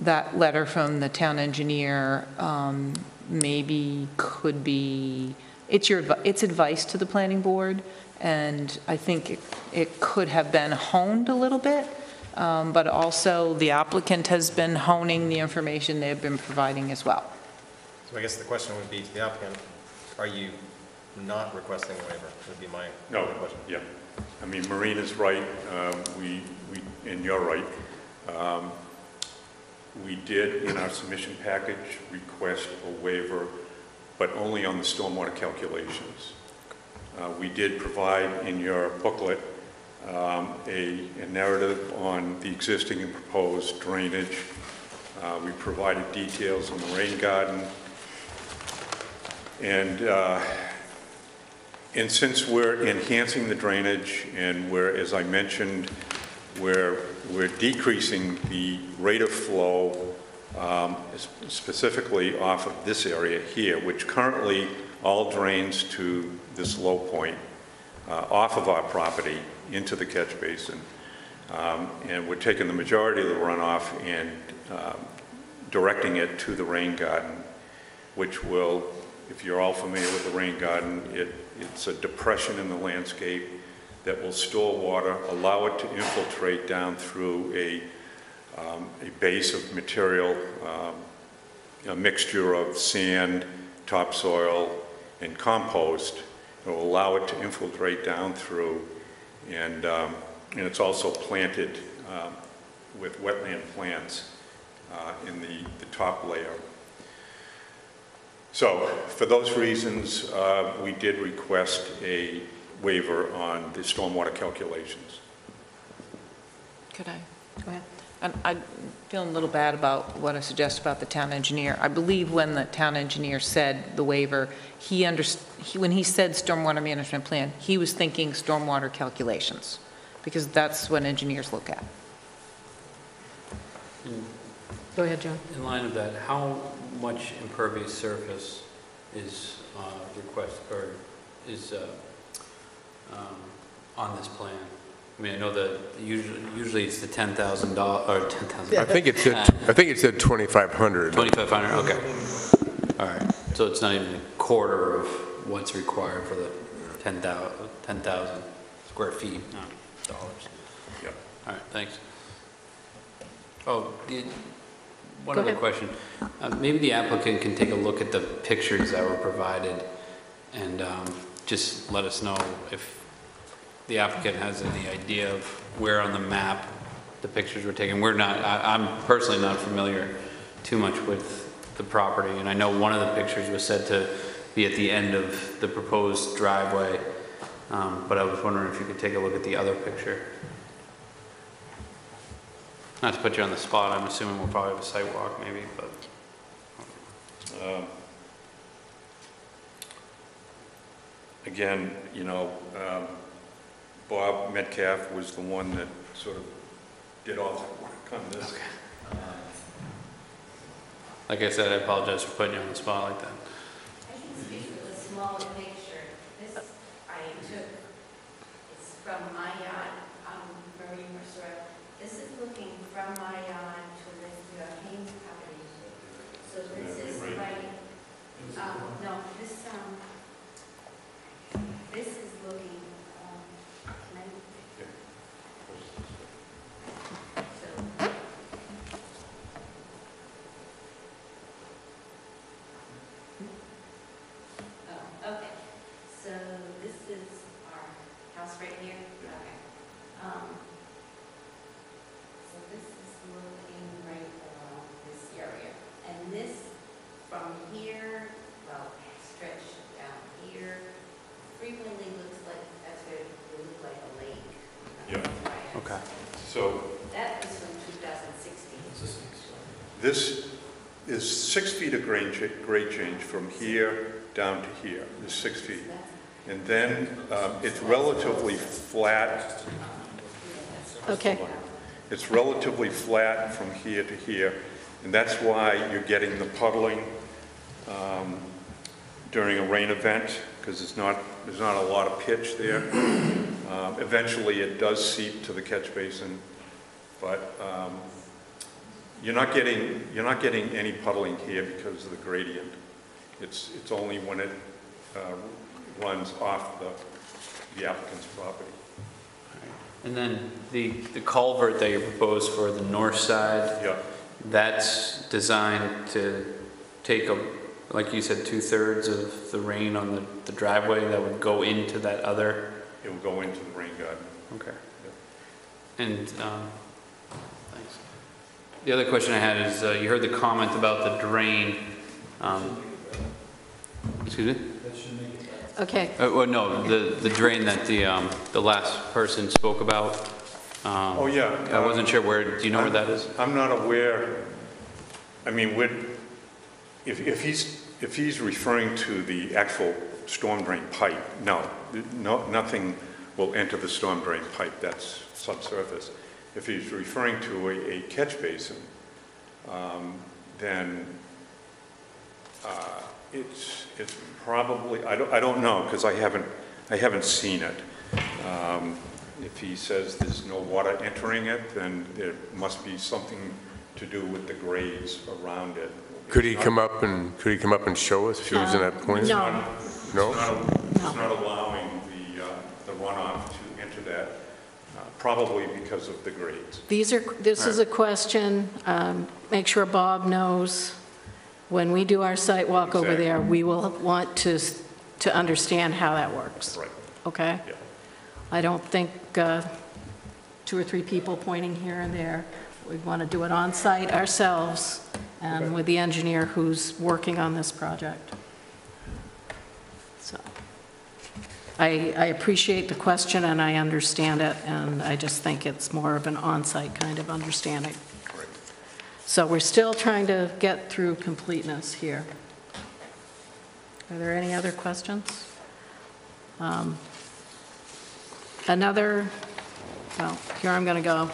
that letter from the town engineer um, maybe could be, it's your, it's advice to the planning board, and I think it- it could have been honed a little bit um, but also the applicant has been honing the information they've been providing as well. So I guess the question would be to the applicant, are you not requesting a waiver, would be my No, question. yeah. I mean, Maureen is right, um, we, we, and you're right. Um, We did, in our submission package, request a waiver, but only on the stormwater calculations. Uh, We did provide in your booklet um, a a narrative on the existing and proposed drainage. Uh, We provided details on the rain garden. And uh, and since we're enhancing the drainage and we're, as I mentioned, we're, we're decreasing the rate of flow um, specifically off of this area here, which currently all drains to this low point uh, off of our property into the catch basin. Um, And we're taking the majority of the runoff and um, directing it to the rain garden, which will, if you're all familiar with the rain garden, it, it's a depression in the landscape that will store water, allow it to infiltrate down through a, um, a base of material, um, a mixture of sand, topsoil, and compost. It will allow it to infiltrate down through, and, um, and it's also planted um, with wetland plants uh, in the, the top layer. So, for those reasons, uh, we did request a waiver on the stormwater calculations. Could I? Go ahead. And I'm feeling a little bad about what I suggest about the town engineer. I believe when the town engineer said the waiver, he under, he- when he said stormwater management plan, he was thinking stormwater calculations, because that's what engineers look at. Go ahead, John. In line of that, how much impervious surface is uh, request, or is uh, um, on this plan? I mean, I know that usually, usually it's the $10,000, or 10,000. I think it's, at- I think it's at 2,500. 2,500, okay. All right, so it's not even a quarter of what's required for the 10,000 10,000 square feet, no, dollars. Yep. All right, thanks. Oh, the- one Go other ahead. question. Uh, Maybe the applicant can take a look at the pictures that were provided and um, just let us know if the applicant has any idea of where on the map the pictures were taken. We're not, I- I'm personally not familiar too much with the property, and I know one of the pictures was said to be at the end of the proposed driveway, Um, but I was wondering if you could take a look at the other picture. Not to put you on the spot, I'm assuming we'll probably have a site walk maybe, but, Um, Again, you know, um, Bob Metcalf was the one that sort of did all the work on this. Uh, like I said, I apologize for putting you on the spot like that. I can speak to the smaller picture. This I took, it's from my yard on Marie Mercer. This is looking from my yard to the Haynes property. So this is my, um, no, this, um, this is looking, um, can I? So, Oh, okay. So this is our house right here? Okay. Um, So this is looking right along this area. And this, from here, well, stretch down here, frequently looks like, that's where it would look like a lake. Yeah. Okay. So That is from 2016. this is six feet of grade, change from here down to here, is six feet. And then um, it's relatively flat. Okay. It's relatively flat from here to here, and that's why you're getting the puddling um, during a rain event, because it's not, there's not a lot of pitch there. Um, Eventually, it does seep to the catch basin, but um, you're not getting, you're not getting any puddling here because of the gradient. It's, it's only when it uh, runs off the, the applicant's property. And then the, the culvert that you proposed for the north side, Yeah, that's designed to take a, like you said, two-thirds of the rain on the, the driveway that would go into that other, it will go into the rain garden. okay. And, um. The other question I had is, uh, you heard the comment about the drain, um, excuse me? Okay, Uh, well, no, the, the drain that the, um, the last person spoke about. Um, Oh, yeah. I wasn't sure where, do you know where that is? I'm not aware, I mean, would, if, if he's, if he's referring to the actual storm drain pipe, no, no, nothing will enter the storm drain pipe, that's subsurface. If he's referring to a, a catch basin, um, then, uh, it's, it's probably, I don't, I don't know, because I haven't, I haven't seen it. Um, If he says there's no water entering it, then there must be something to do with the grades around it. Could he come up and, could he come up and show us if he was in that point? No. No? It's not- It's not allowing the, uh, the runoff to enter that, probably because of the grades. these are, this is a question, um, make sure Bob knows, when we do our site walk over Exactly. there, we will want to, s- to understand how that works. Right. Okay? Yeah. I don't think uh, two or three people pointing here and there. We want to do it on-site ourselves and with the engineer who's working on this project. So, I, I appreciate the question and I understand it, and I just think it's more of an on-site kind of understanding. So we're still trying to get through completeness here. Are there any other questions? Um, Another, well, here I'm going to go.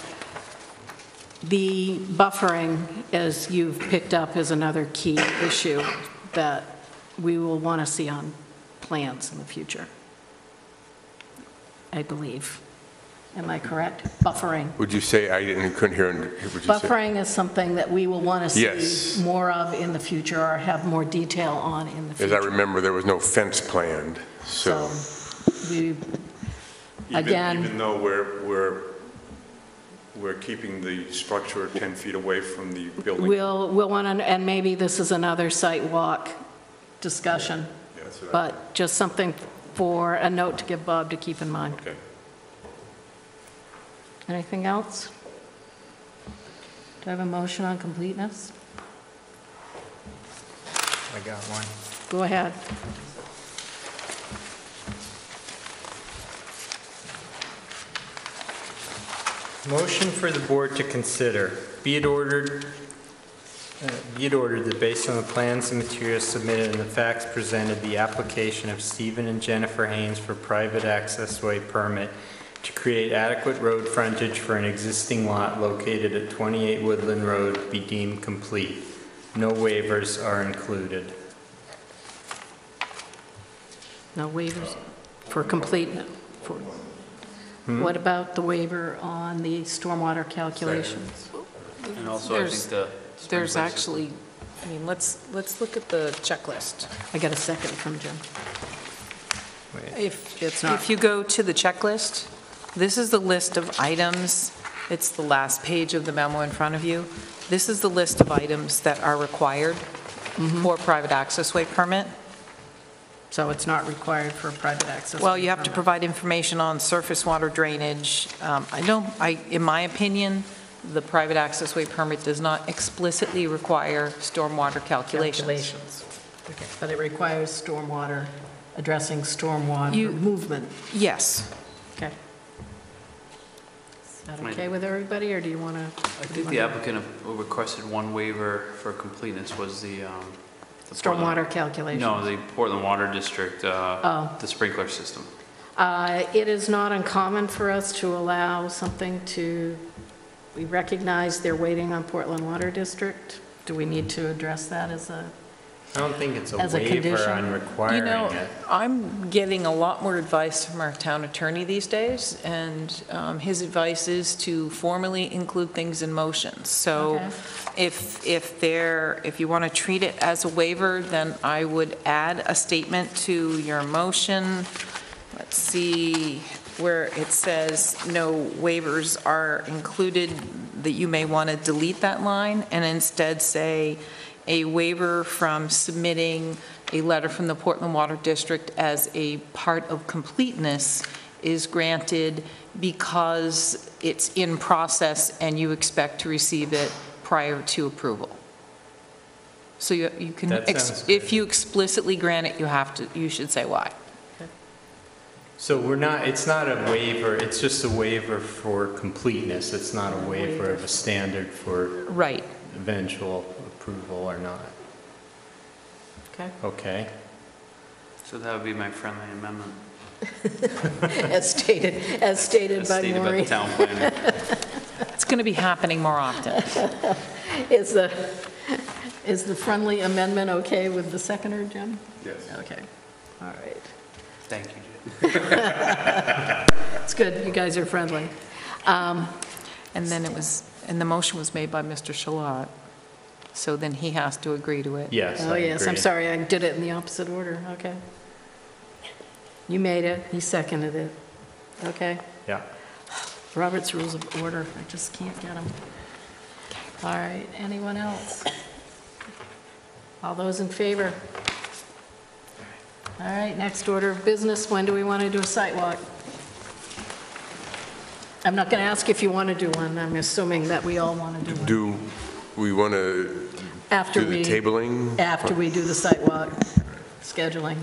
The buffering, as you've picked up, is another key issue that we will want to see on plans in the future, I believe. Am I correct? Buffering. Would you say, I didn't, couldn't hear, what you say? Buffering is something that we will want to Yes. see more of in the future or have more detail on in the future. As I future. remember, there was no fence planned, so. So we, Even- Again- Even though we're, we're, we're keeping the structure 10 feet away from the building. we'll, we'll want to, and maybe this is another site walk discussion, Yeah, that's what I- but just something for a note to give Bob to keep in mind. Okay. Anything else? Do I have a motion on completeness? I got one. Go ahead. Motion for the board to consider, be it ordered, uh, be it ordered that based on the plans and materials submitted and the facts presented, the application of Stephen and Jennifer Haynes for private access way permit to create adequate road frontage for an existing lot located at 28 Woodland Road be deemed complete. No waivers are included. No waivers for completeness. for- What about the waiver on the stormwater calculations? And also, I There's- think the. There's sprinkler actually, I mean, let's, let's look at the checklist. I got a second from Jim. If, It's not- if you go to the checklist, this is the list of items, it's the last page of the memo in front of you. This is the list of items that are required for private access way permit. So it's not required for a private access? Well, you have to permit. provide information on surface water drainage. Um, I don't, I, in my opinion, the private access way permit does not explicitly require stormwater calculations. Calculations. Okay, But it requires stormwater, addressing stormwater You- movement. Yes. Okay. Is that okay with everybody, or do you want to? I think the applicant requested one waiver for completeness was the, um. the Portland- Stormwater calculations? No, the Portland Water District, uh, Oh. the sprinkler system. Uh, It is not uncommon for us to allow something to, we recognize they're waiting on Portland Water District. Do we need to address that as a, I don't think it's a As a waiver condition? on You know, it. I'm getting a lot more advice from our town attorney these days, and um, his advice is to formally include things in motions. So Okay. if, if there, if you want to treat it as a waiver, then I would add a statement to your motion. Let's see, where it says no waivers are included, that you may want to delete that line and instead say a waiver from submitting a letter from the Portland Water District as a part of completeness is granted because it's in process and you expect to receive it prior to approval. So you you can, ex- if you explicitly grant it, you have to, you should say why. So we're not, it's not a waiver, it's just a waiver for completeness. It's not a waiver of a standard for Right. eventual approval or not. Okay. Okay. So that would be my friendly amendment. As stated, as stated As by stated by the Maureen. town planner. It's going to be happening more often. Is the, is the friendly amendment okay with the seconder, Jim? Yes. Okay, all right. Thank you, Jim. It's good, you guys are friendly. Um, And then it was, and the motion was made by Mr. Shalat, so then he has to agree to it. Yes, Oh, I yes, I'm agree. sorry, I did it in the opposite order, okay. You made it, he seconded it, okay. Yeah. Robert's Rules of Order, I just can't get them. All right, anyone else? All those in favor? All right, next order of business, when do we want to do a site walk? I'm not going to ask if you want to do one, I'm assuming that we all want to do one. Do we want to After do the we- tabling? After we do the site walk, scheduling.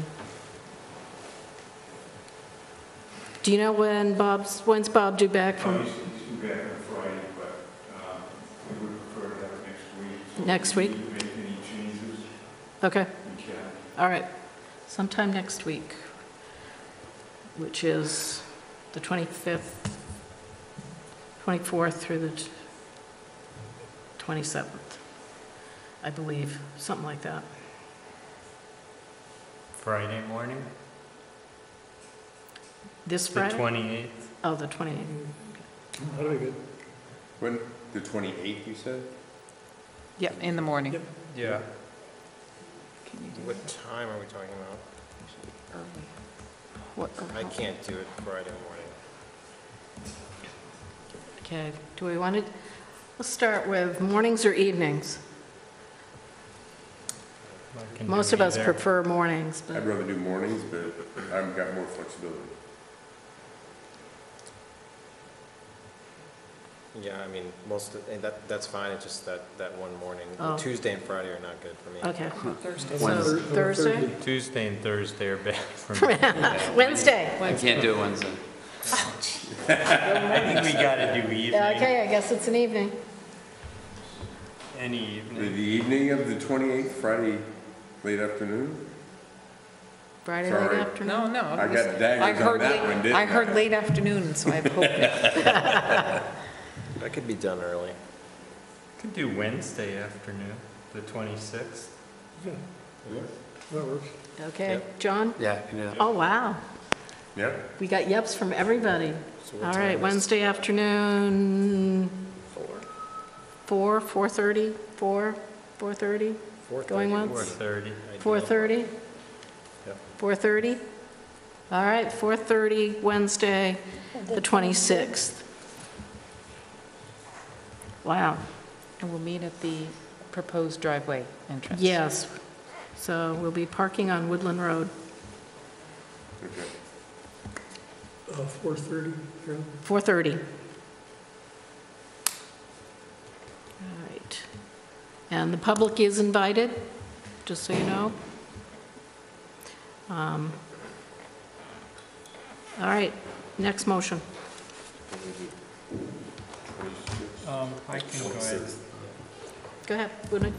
Do you know when Bob's, when's Bob due back from? He's due back on Friday, but um, we would prefer to have it next week. Next week? If we need to make any changes, Okay, we can. all right. Sometime next week, which is the 25th, 24th through the 27th, I believe, something like that. Friday morning, This the Friday? 28th. Oh, the 28th. That'll be good. When, the 28th, you said? Yep, in the morning. Yeah. What time are we talking about? What- I can't do it Friday morning. Okay, do we want to, let's start with mornings or evenings? I can do Most of us prefer mornings, but. I'd rather do mornings, but I've got more flexibility. Yeah, I mean, most, of- and that, that's fine, it's just that, that one morning. Oh. Tuesday and Friday are not good for me. Okay. Thursday. So Thursday? Tuesday and Thursday are bad for me. Wednesday? I can't do it Wednesday. I think we gotta do evening, Okay, I guess it's an evening. any evening. The evening. evening of the 28th, Friday, late afternoon? Friday late Sorry. afternoon? No, no. I got daggers I on heard that late- one, didn't I heard I? late afternoon, so I hope. That could be done early. Could do Wednesday afternoon, the 26th. Yeah, That works. Okay, John? Yeah, I can do that. Oh, wow. Yeah? We got yeps from everybody. So what All time right, is- Wednesday afternoon, Four? 4, 4:30, 4, 4:30? Four Going thirty. once? 4:30. 4:30? Yep. 4:30? All right, 4:30, Wednesday, the 26th. Wow. And we'll meet at the proposed driveway entrance. Yes. So we'll be parking on Woodland Road, Okay. Uh, 4:30, Carol? 4:30. All right. And the public is invited, just so you know. Um, All right, next motion. Um, I can go ahead. Go ahead, Woodland.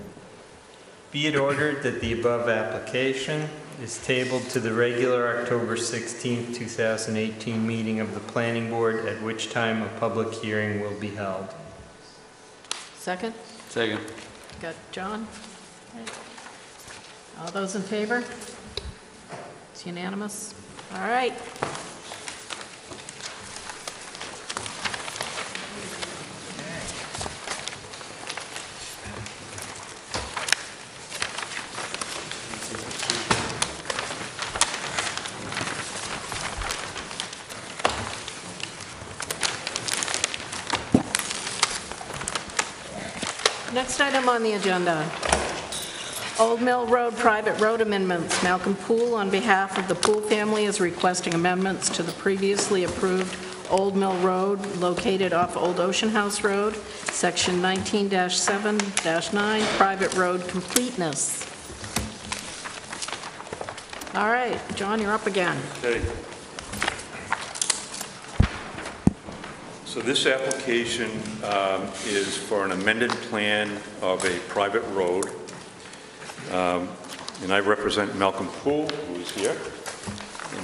Be it ordered that the above application is tabled to the regular October 16th, 2018 meeting of the planning board, at which time a public hearing will be held. Second? Second. Got John? All those in favor? It's unanimous. All right. Next item on the agenda, Old Mill Road private road amendments. Malcolm Poole, on behalf of the Poole family, is requesting amendments to the previously approved Old Mill Road located off Old Ocean House Road, Section 19-7-9, private road completeness. All right, John, you're up again. Okay. So this application um, is for an amended plan of a private road. Um, And I represent Malcolm Poole, who is here.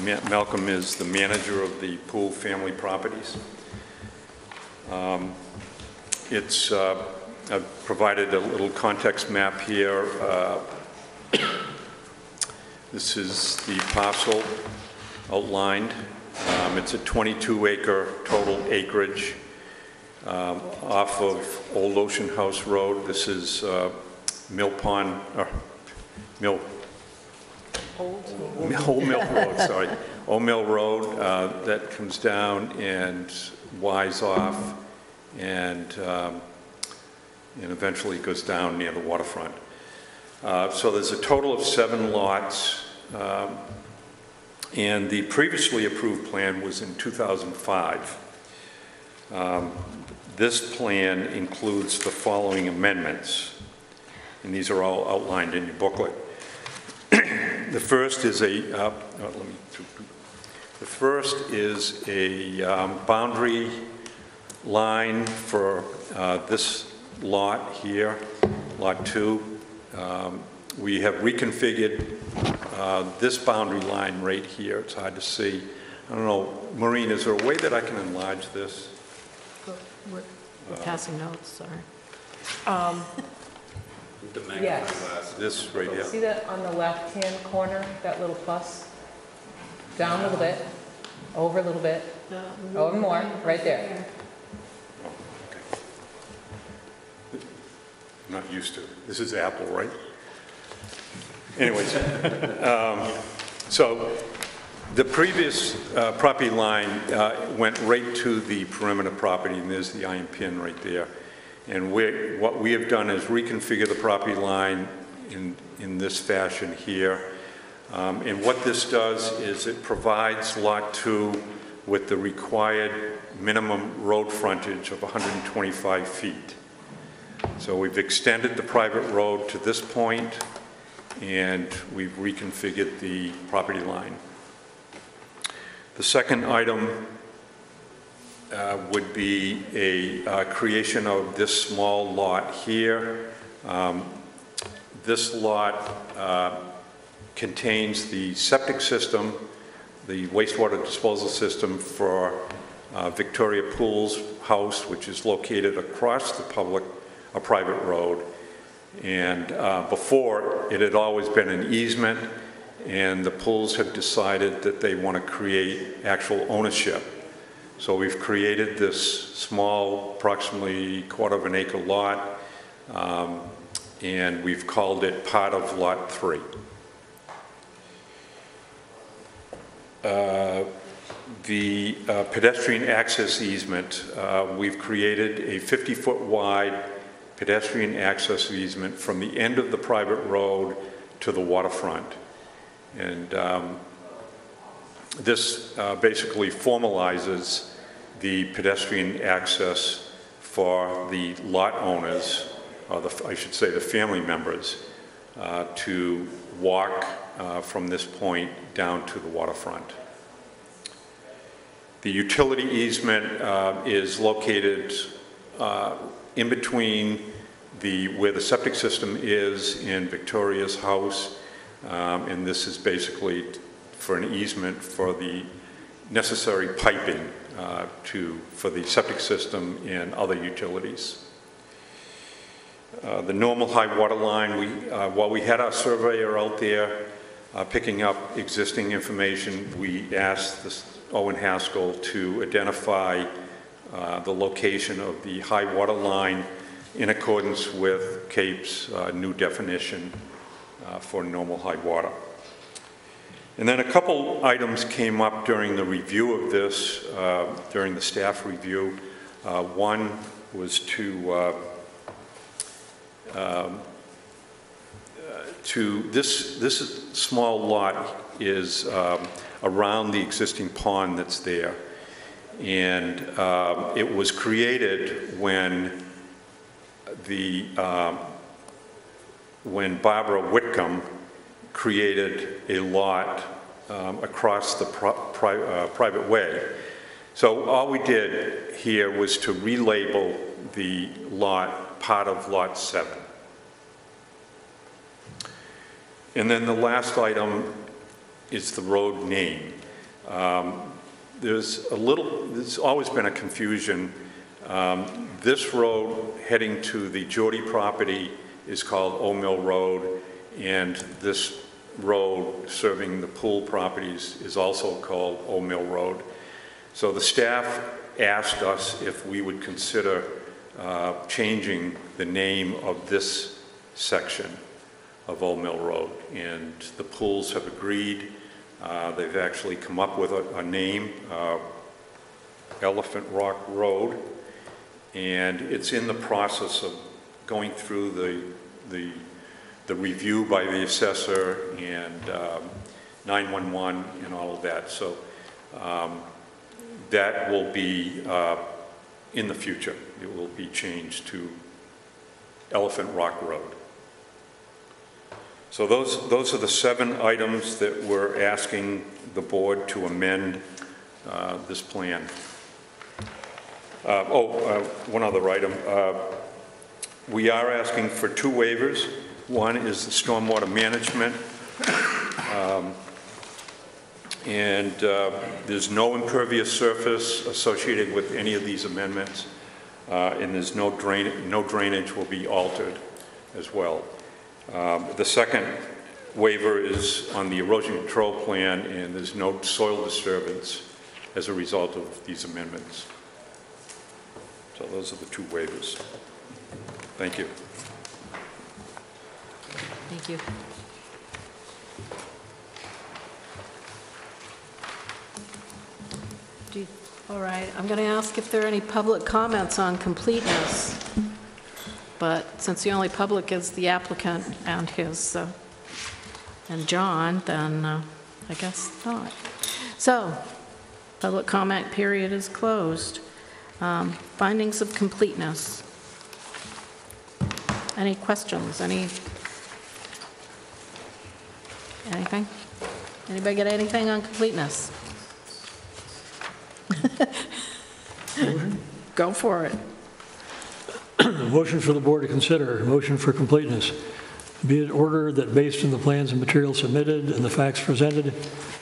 Ma- Malcolm is the manager of the Poole Family Properties. Um, It's, uh, I've provided a little context map here. Uh, This is the parcel outlined. Um, It's a 22-acre total acreage um, off of Old Ocean House Road. This is uh, Mill Pond, or Mill, Old Mill Road, sorry. Old Mill Road, uh, that comes down and winds off and, um, and eventually goes down near the waterfront. Uh, So there's a total of seven lots. um, And the previously approved plan was in 2005. Um, This plan includes the following amendments, and these are all outlined in your booklet. The first is a, uh, uh, let me, the first is a um, boundary line for uh, this lot here, Lot 2. Um, We have reconfigured uh, this boundary line right here. It's hard to see. I don't know, Maureen, is there a way that I can enlarge this? We're we're passing notes, sorry. Um, Yes. This right here? See that on the left-hand corner, that little plus? Down a little bit, over a little bit, over more, right there. I'm not used to it. This is Apple, right? Anyways, um, so the previous uh, property line uh, went right to the perimeter property, and there's the iron pin right there. And we, what we have done is reconfigure the property line in, in this fashion here. Um, And what this does is it provides Lot 2 with the required minimum road frontage of 125 feet. So we've extended the private road to this point, and we've reconfigured the property line. The second item uh, would be a uh, creation of this small lot here. Um, This lot uh, contains the septic system, the wastewater disposal system for uh, Victoria Poole's House, which is located across the public, a private road. And uh, before, it had always been an easement, and the Pooles have decided that they want to create actual ownership. So we've created this small, approximately quarter of an acre lot, um, and we've called it part of Lot 3. Uh, The uh, pedestrian access easement, uh, we've created a 50-foot wide pedestrian access easement from the end of the private road to the waterfront. And um, this uh, basically formalizes the pedestrian access for the lot owners, or the, I should say the family members, uh, to walk uh, from this point down to the waterfront. The utility easement uh, is located uh, in between the, where the septic system is in Victoria's house, Um, and this is basically for an easement for the necessary piping uh, to, for the septic system and other utilities. Uh, The normal high water line, we, uh, while we had our surveyor out there uh, picking up existing information, we asked this Owen Haskell to identify uh, the location of the high water line in accordance with CAPE's uh, new definition uh, for normal high water. And then a couple items came up during the review of this, uh, during the staff review. Uh, One was to um, to, this, this small lot is um, around the existing pond that's there. And um, it was created when the, um, when Barbara Whitcomb created a lot um, across the pri- pri- uh, private way. So all we did here was to relabel the lot, part of Lot 7. And then the last item is the road name. Um, There's a little, there's always been a confusion. Um, This road heading to the Geordie property is called Old Mill Road, and this road serving the Poole properties is also called Old Mill Road. So the staff asked us if we would consider uh, changing the name of this section of Old Mill Road, and the Pooles have agreed. Uh, They've actually come up with a, a name, uh, Elephant Rock Road, and it's in the process of going through the, the, the review by the assessor and um, 911 and all of that. So um, that will be uh, in the future. It will be changed to Elephant Rock Road. So those, those are the seven items that we're asking the board to amend uh, this plan. Uh, Oh, uh, one other item. Uh, We are asking for two waivers. One is the stormwater management. Um, And uh, there's no impervious surface associated with any of these amendments. Uh, And there's no drain, no drainage will be altered as well. Um, The second waiver is on the erosion control plan, and there's no soil disturbance as a result of these amendments. So those are the two waivers. Thank you. Thank you. You- All right, I'm going to ask if there are any public comments on completeness. But since the only public is the applicant and his, uh, and John, then uh, I guess not. So, public comment period is closed. Um, Findings of completeness. Any questions, any, anything? Anybody get anything on completeness? Go for it. Motion for the board to consider, motion for completeness. Be it ordered that based on the plans and materials submitted and the facts presented,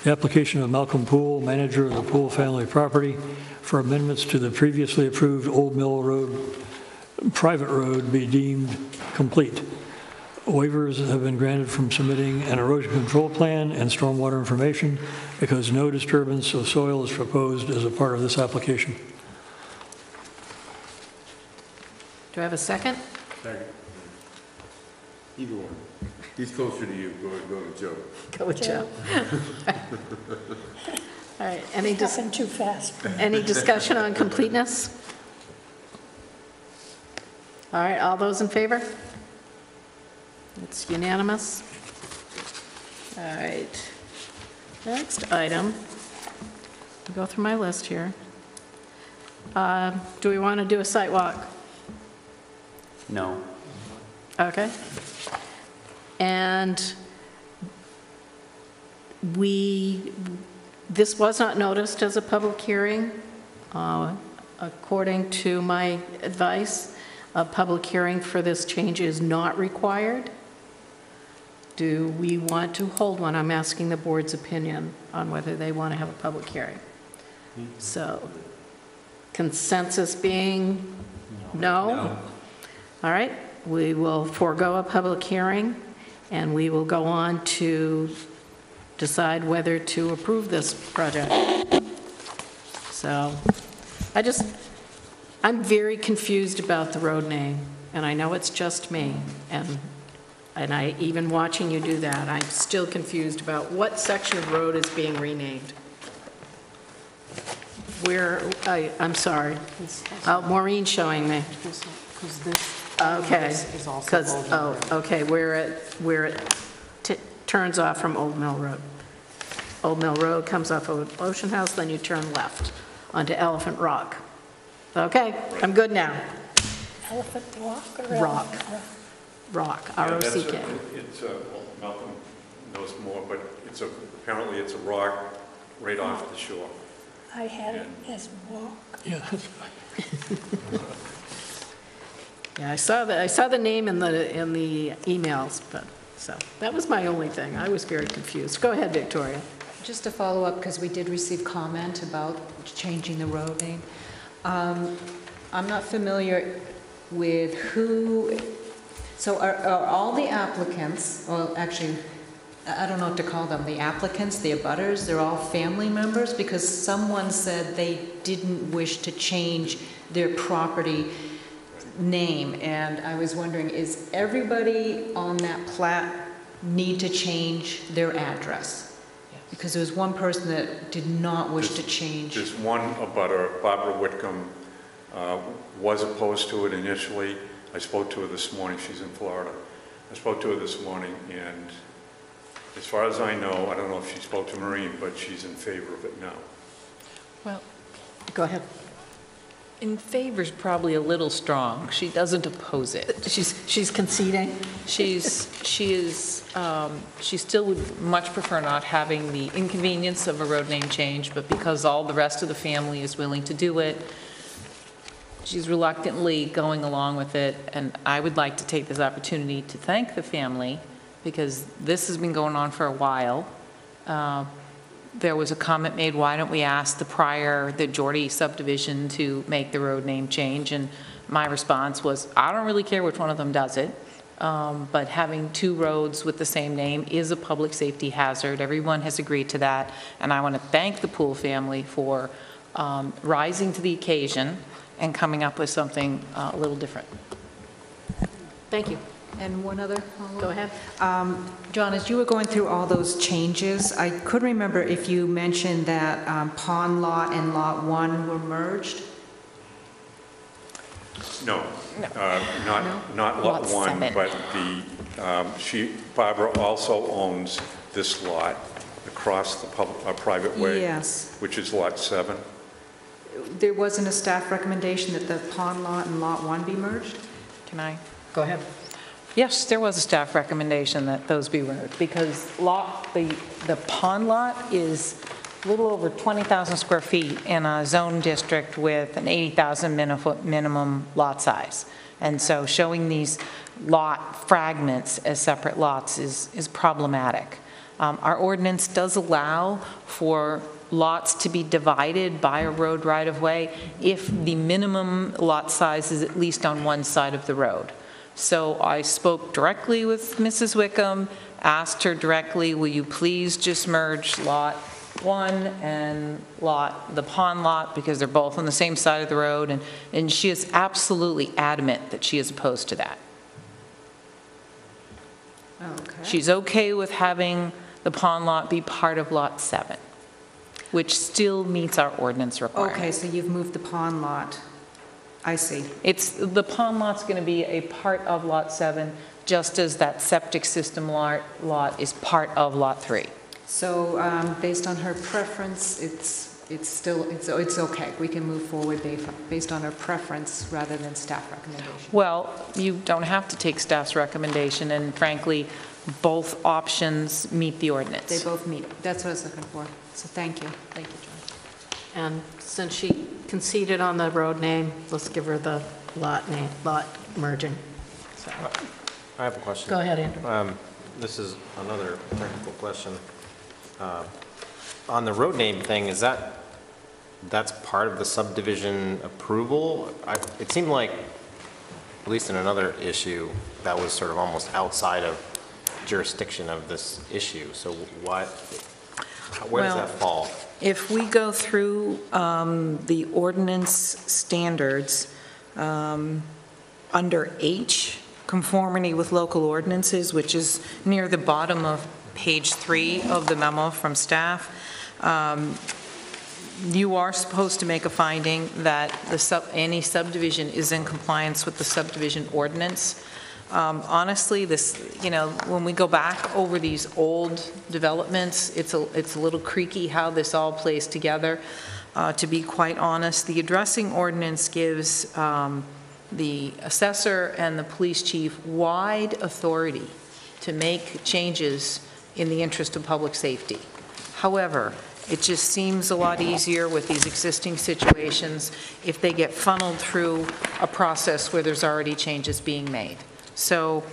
the application of Malcolm Poole, manager of the Poole family property, for amendments to the previously approved Old Mill Road, private road, be deemed complete. Waivers have been granted from submitting an erosion control plan and stormwater information because no disturbance of soil is proposed as a part of this application. Do I have a second? Second. Either one. He's closer to you. Go, go to Joe. Go with Joe. All right, any, dis- Happened too fast. any discussion on completeness? All right, all those in favor? It's unanimous. All right. Next item, I'll go through my list here. Uh, Do we want to do a site walk? No. Okay. And we, this was not noticed as a public hearing. Uh, According to my advice, a public hearing for this change is not required. Do we want to hold one? I'm asking the board's opinion on whether they want to have a public hearing. So consensus being no? All right, we will forego a public hearing, and we will go on to decide whether to approve this project. So, I just, I'm very confused about the road name, and I know it's just me, and, and I, even watching you do that, I'm still confused about what section of road is being renamed. Where, I, I'm sorry. Oh, Maureen's showing me. Because this Okay, Is- is also because, Old Mill oh, okay, where it, where it t- turns off from Old Mill Road. Old Mill Road comes off of Ocean House, then you turn left onto Elephant Rock. Okay, I'm good now. Elephant Rock or? Rock. Elephant- Rock, Yeah, that's a- R-O-C-K. It's, uh, well, Malcolm knows more, but it's a, apparently it's a rock right off the shore. I had it as walk. Yeah, Yeah, I saw the, I saw the name in the, in the emails, but, so, that was my only thing. I was very confused. Go ahead, Victoria. Just to follow up, because we did receive comment about changing the road name. Um, I'm not familiar with who, so are, are all the applicants, well, actually, I I don't know what to call them, the applicants, the abutters, they're all family members? Because someone said they didn't wish to change their property name, and I was wondering, is everybody on that plat need to change their address? Because there was one person that did not wish to change. There's one abutter, Barbara Whitcomb, uh, was opposed to it initially. I spoke to her this morning, she's in Florida. I spoke to her this morning, and as far as I know, I don't know if she spoke to Maureen, but she's in favor of it now. Well, Go ahead. In favor's probably a little strong. She doesn't oppose it. She's, she's conceding? She's, she is, um, she still would much prefer not having the inconvenience of a road name change, but because all the rest of the family is willing to do it, she's reluctantly going along with it, and I would like to take this opportunity to thank the family, because this has been going on for a while. Uh, There was a comment made, why don't we ask the prior, the Geordie subdivision to make the road name change? And my response was, I don't really care which one of them does it, um, but having two roads with the same name is a public safety hazard. Everyone has agreed to that, and I want to thank the Poole family for um, rising to the occasion and coming up with something uh, a little different. Thank you. And one other? Go ahead. Um, John, as you were going through all those changes, I couldn't remember if you mentioned that um, Pond Lot and Lot 1 were merged? No, uh, not, not Lot Lot 1, seven. but the, um, she, Barbara also owns this lot across the pub, a private way. Yes. Which is Lot 7. There wasn't a staff recommendation that the Pond Lot and Lot 1 be merged? Can I? Go ahead. Yes, there was a staff recommendation that those be merged, because lot, the, the pond lot is a little over 20,000 square feet in a zone district with an 80,000 mini- minimum lot size. And so showing these lot fragments as separate lots is, is problematic. Um, Our ordinance does allow for lots to be divided by a road right-of-way if the minimum lot size is at least on one side of the road. So I spoke directly with Mrs. Wickham, asked her directly, will you please just merge Lot 1 and Lot, the pond lot, because they're both on the same side of the road, and, and she is absolutely adamant that she is opposed to that. Okay. She's okay with having the pond lot be part of Lot 7, which still meets our ordinance requirement. Okay, so you've moved the Pond Lot. I see. It's, the pond lot's going to be a part of Lot 7, just as that septic system lot, lot is part of Lot 3. So um, based on her preference, it's, it's still, it's, it's okay. We can move forward based based on her preference rather than staff recommendation. Well, you don't have to take staff's recommendation, and frankly, both options meet the ordinance. They both meet. That's what I was looking for. So thank you. Thank you, John. And since she conceded on the road name, let's give her the lot name, lot merging. So, I have a question. Go ahead, Andrew. Um, This is another technical question. Uh, On the road name thing, is that, that's part of the subdivision approval? I- It seemed like, at least in another issue, that was sort of almost outside of jurisdiction of this issue. So what, where does Well- that fall? If we go through um, the ordinance standards, um, under H, conformity with local ordinances, which is near the bottom of page three of the memo from staff, um, you are supposed to make a finding that the sub, any subdivision is in compliance with the subdivision ordinance. Um, Honestly, this, you know, when we go back over these old developments, it's a, it's a little creaky how this all plays together. Uh, To be quite honest, the addressing ordinance gives um, the assessor and the police chief wide authority to make changes in the interest of public safety. However, it just seems a lot easier with these existing situations if they get funneled through a process where there's already changes being made. So,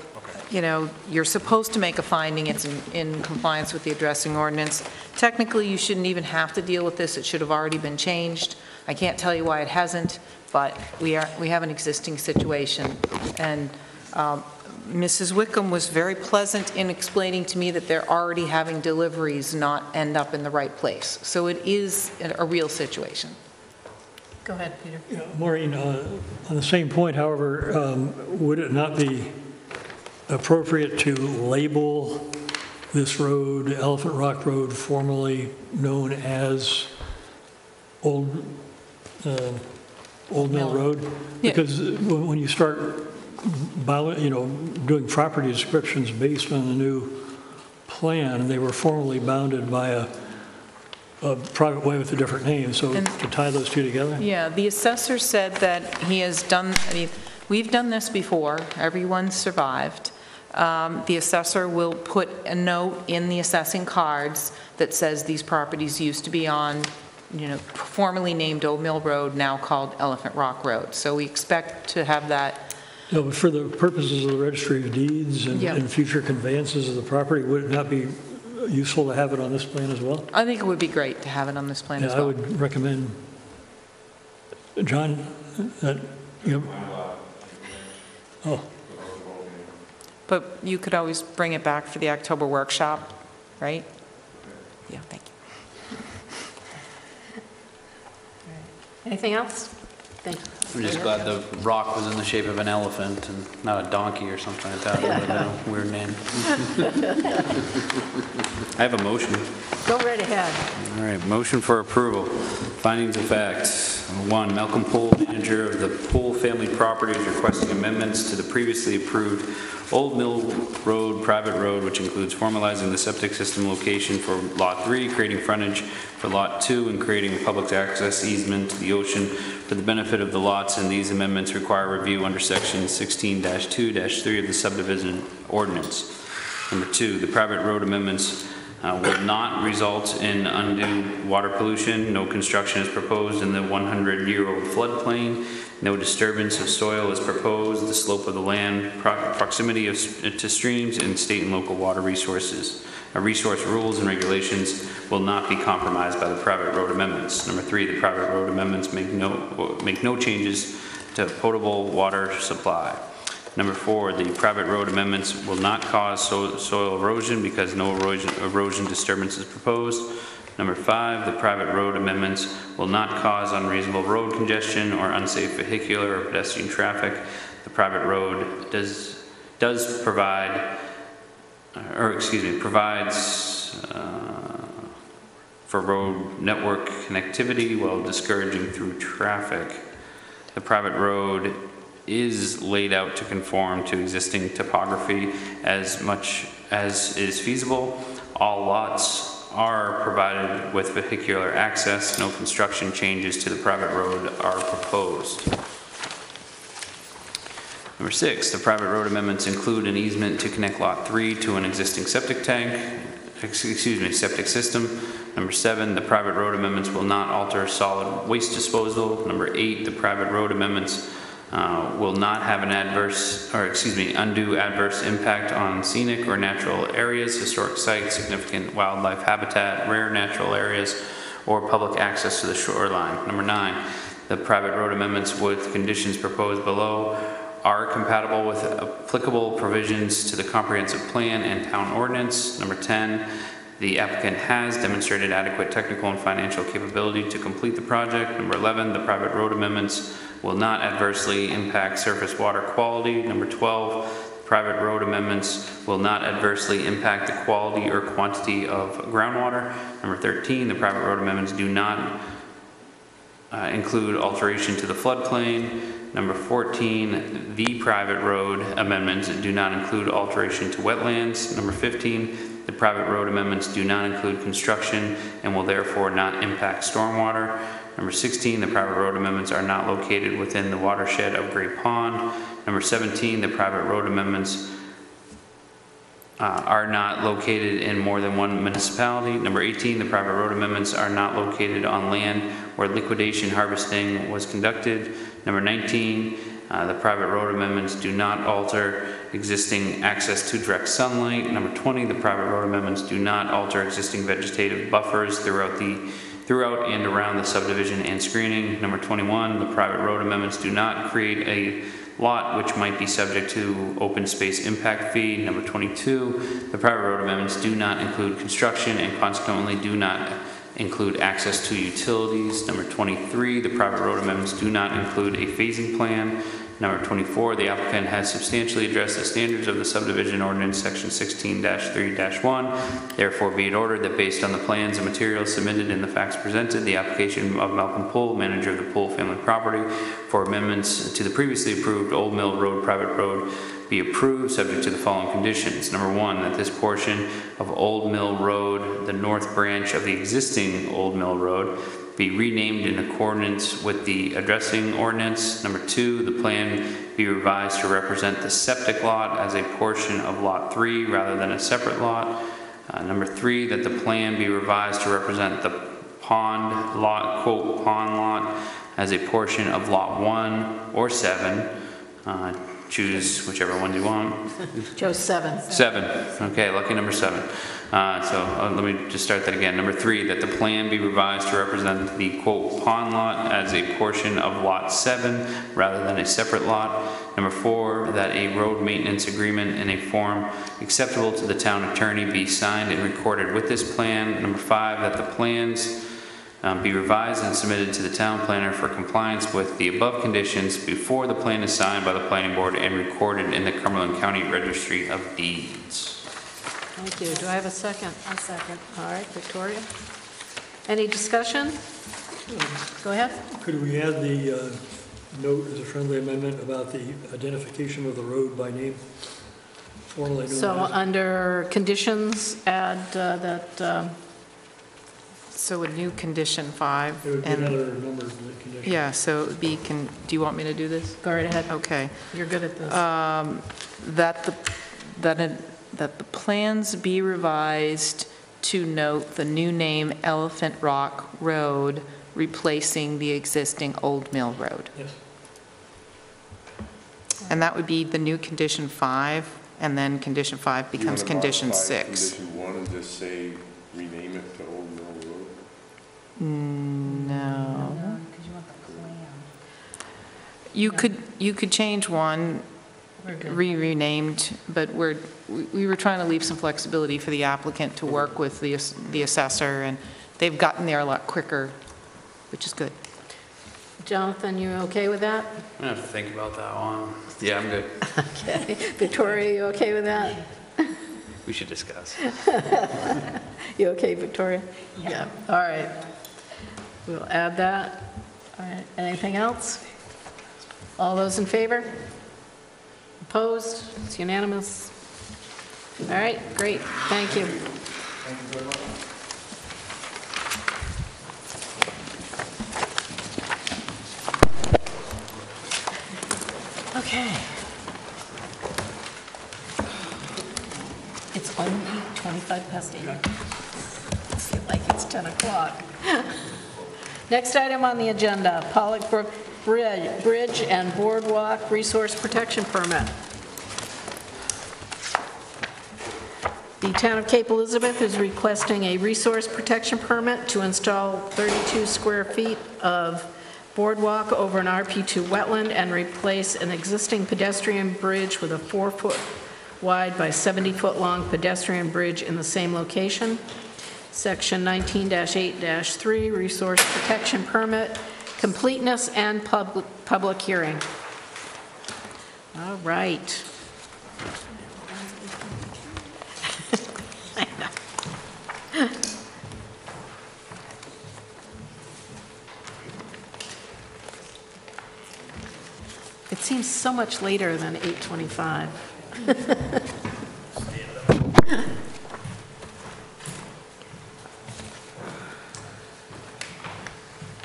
you know, you're supposed to make a finding, it's in- in compliance with the addressing ordinance. Technically, you shouldn't even have to deal with this, it should have already been changed. I can't tell you why it hasn't, but we are, we have an existing situation. And um, Mrs. Wickham was very pleasant in explaining to me that they're already having deliveries not end up in the right place. So it is a real situation. Go ahead, Peter. Yeah, Maureen, uh, on the same point, however, um, would it not be appropriate to label this road, Elephant Rock Road, formerly known as Old, uh, Old Mill Road? Yeah. Because when you start, you know, doing property descriptions based on the new plan, they were formerly bounded by a, a private way with a different name, so And- to tie those two together? Yeah, the assessor said that he has done, I mean, we've done this before, everyone survived. Um, The assessor will put a note in the assessing cards that says these properties used to be on, you know, formerly named Old Mill Road, now called Elephant Rock Road. So we expect to have that, No, but for the purposes of the registry of deeds and, Yeah. and future conveyances of the property, would it not be useful to have it on this plan as well? I think it would be great to have it on this plan Yeah, as I well. would recommend, John, that, you know, oh, But you could always bring it back for the October workshop, right? Yeah, thank you. Anything else? Thank you. I'm just glad the rock was in the shape of an elephant and not a donkey or something like that. That would have been a weird name. I have a motion. Go right ahead. All right, motion for approval. Findings of fact. One, Malcolm Poole, manager of the Poole Family Properties, requesting amendments to the previously approved Old Mill Road private road, which includes formalizing the septic system location for Lot 3, creating frontage for Lot 2, and creating a public access easement to the ocean for the benefit of the lots, and these amendments require review under Section 16-2-3 of the subdivision ordinance. Number two, the private road amendments uh, will not result in undue water pollution. No construction is proposed in the 100-year-old floodplain. No disturbance of soil is proposed. The slope of the land, pro- proximity of to streams, and state and local water resources. Uh, Resource rules and regulations will not be compromised by the private road amendments. Number three, the private road amendments make no, make no changes to potable water supply. Number four, the private road amendments will not cause so- soil erosion because no erosion erosion disturbance is proposed. Number five, the private road amendments will not cause unreasonable road congestion or unsafe vehicular or pedestrian traffic. The private road does, does provide, or excuse me, provides uh, for road network connectivity while discouraging through traffic. The private road is laid out to conform to existing topography as much as is feasible. All lots are provided with vehicular access. No construction changes to the private road are proposed. Number six, the private road amendments include an easement to connect Lot 3 to an existing septic tank, excuse me, septic system. Number seven, the private road amendments will not alter solid waste disposal. Number eight, the private road amendments uh, will not have an adverse, or excuse me, undue adverse impact on scenic or natural areas, historic sites, significant wildlife habitat, rare natural areas, or public access to the shoreline. Number nine, the private road amendments with conditions proposed below are compatible with applicable provisions to the comprehensive plan and town ordinance. Number 10, the applicant has demonstrated adequate technical and financial capability to complete the project. Number 11, the private road amendments will not adversely impact surface water quality. Number 12, private road amendments will not adversely impact the quality or quantity of groundwater. Number 13, the private road amendments do not uh, include alteration to the floodplain. Number 14, the private road amendments do not include alteration to wetlands. Number 15, the private road amendments do not include construction and will therefore not impact stormwater. Number 16, the private road amendments are not located within the watershed of Great Pond. Number 17, the private road amendments uh, are not located in more than one municipality. Number 18, the private road amendments are not located on land where liquidation harvesting was conducted. Number 19, uh, the private road amendments do not alter existing access to direct sunlight. Number 20, the private road amendments do not alter existing vegetative buffers throughout the throughout and around the subdivision and screening. Number 21, the private road amendments do not create a lot which might be subject to open space impact fee. Number 22, the private road amendments do not include construction and consequently do not include access to utilities. Number 23, the private road amendments do not include a phasing plan. Number 24, the applicant has substantially addressed the standards of the subdivision ordinance, section 16-3-1. Therefore, be it ordered that based on the plans and materials submitted and the facts presented, the application of Malcolm Poole, manager of the Poole family property, for amendments to the previously approved Old Mill Road private road be approved, subject to the following conditions. Number one, that this portion of Old Mill Road, the north branch of the existing Old Mill Road, be renamed in accordance with the addressing ordinance. Number two, the plan be revised to represent the septic lot as a portion of Lot 3 rather than a separate lot. Uh, Number three, that the plan be revised to represent the pond lot, quote, pond lot, as a portion of Lot 1 or 7. Uh, Choose whichever one you want. Joe, seven. Seven, okay, lucky number seven. Uh, So uh, let me just start that again. Number three, that the plan be revised to represent the quote pond lot as a portion of lot seven rather than a separate lot. Number four, that a road maintenance agreement in a form acceptable to the town attorney be signed and recorded with this plan. Number five, that the plans um, be revised and submitted to the town planner for compliance with the above conditions before the plan is signed by the planning board and recorded in the Cumberland County Registry of Deeds. Thank you. Do I have a second? A second. All right, Victoria. Any discussion? Go ahead. Could we add the uh, note as a friendly amendment about the identification of the road by name? Formerly known So as- under conditions, add uh, that, um, So a new condition five. There would be and- another number of conditions. Yeah, so it would be, can, do you want me to do this? go right ahead. Okay. You're good at this. Um, That the, that, it- that the plans be revised to note the new name Elephant Rock Road replacing the existing Old Mill Road. Yes. And that would be the new condition five, and then condition five becomes condition six. Condition one and just say rename it to Old Mill Road? Mm, no. You could, you could change one, re renamed, but we're, we we were trying to leave some flexibility for the applicant to work with the ass- the assessor, and they've gotten there a lot quicker, which is good. Jonathan, you okay with that? I'm gonna have to think about that one. Yeah, I'm good. Okay. Victoria, you okay with that? We should discuss. You okay, Victoria? Yeah. All right. We'll add that. All right. Anything else? All those in favor? Opposed? It's unanimous. All right, great. Thank you. Okay. It's only 25 past 8. I feel like it's 10 o'clock. Next item on the agenda, Pollock Brook Bridge and Boardwalk Resource Protection Permit. The town of Cape Elizabeth is requesting a resource protection permit to install 32 square feet of boardwalk over an RP2 wetland and replace an existing pedestrian bridge with a four-foot wide by 70-foot long pedestrian bridge in the same location. Section 19-8-3, Resource Protection Permit, completeness and pub public hearing. All right. It seems so much later than 825.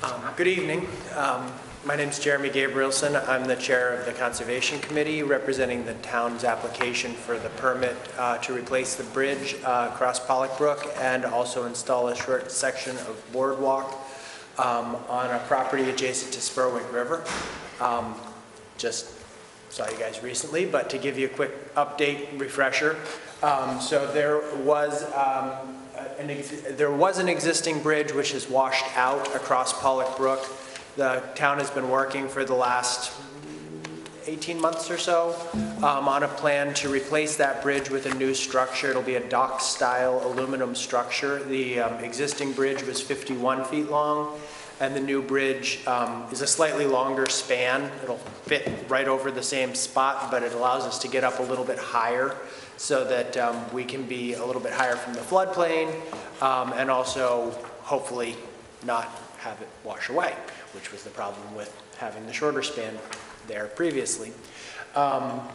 Um, Good evening. Um, My is Jeremy Gabrielson. I'm the Chair of the Conservation Committee, representing the town's application for the permit uh, to replace the bridge uh, across Pollock Brook and also install a short section of boardwalk um, on a property adjacent to Spurwink River. Um, Just saw you guys recently, but to give you a quick update, refresher. um, So there was um, there was an existing bridge which has washed out across Pollock Brook. The town has been working for the last 18 months or so um, on a plan to replace that bridge with a new structure. It'll be a dock-style aluminum structure. The um, existing bridge was 51 feet long, and the new bridge um, is a slightly longer span. It'll fit right over the same spot, but it allows us to get up a little bit higher so that um, we can be a little bit higher from the floodplain um, and also hopefully not have it wash away, which was the problem with having the shorter span there previously. Um,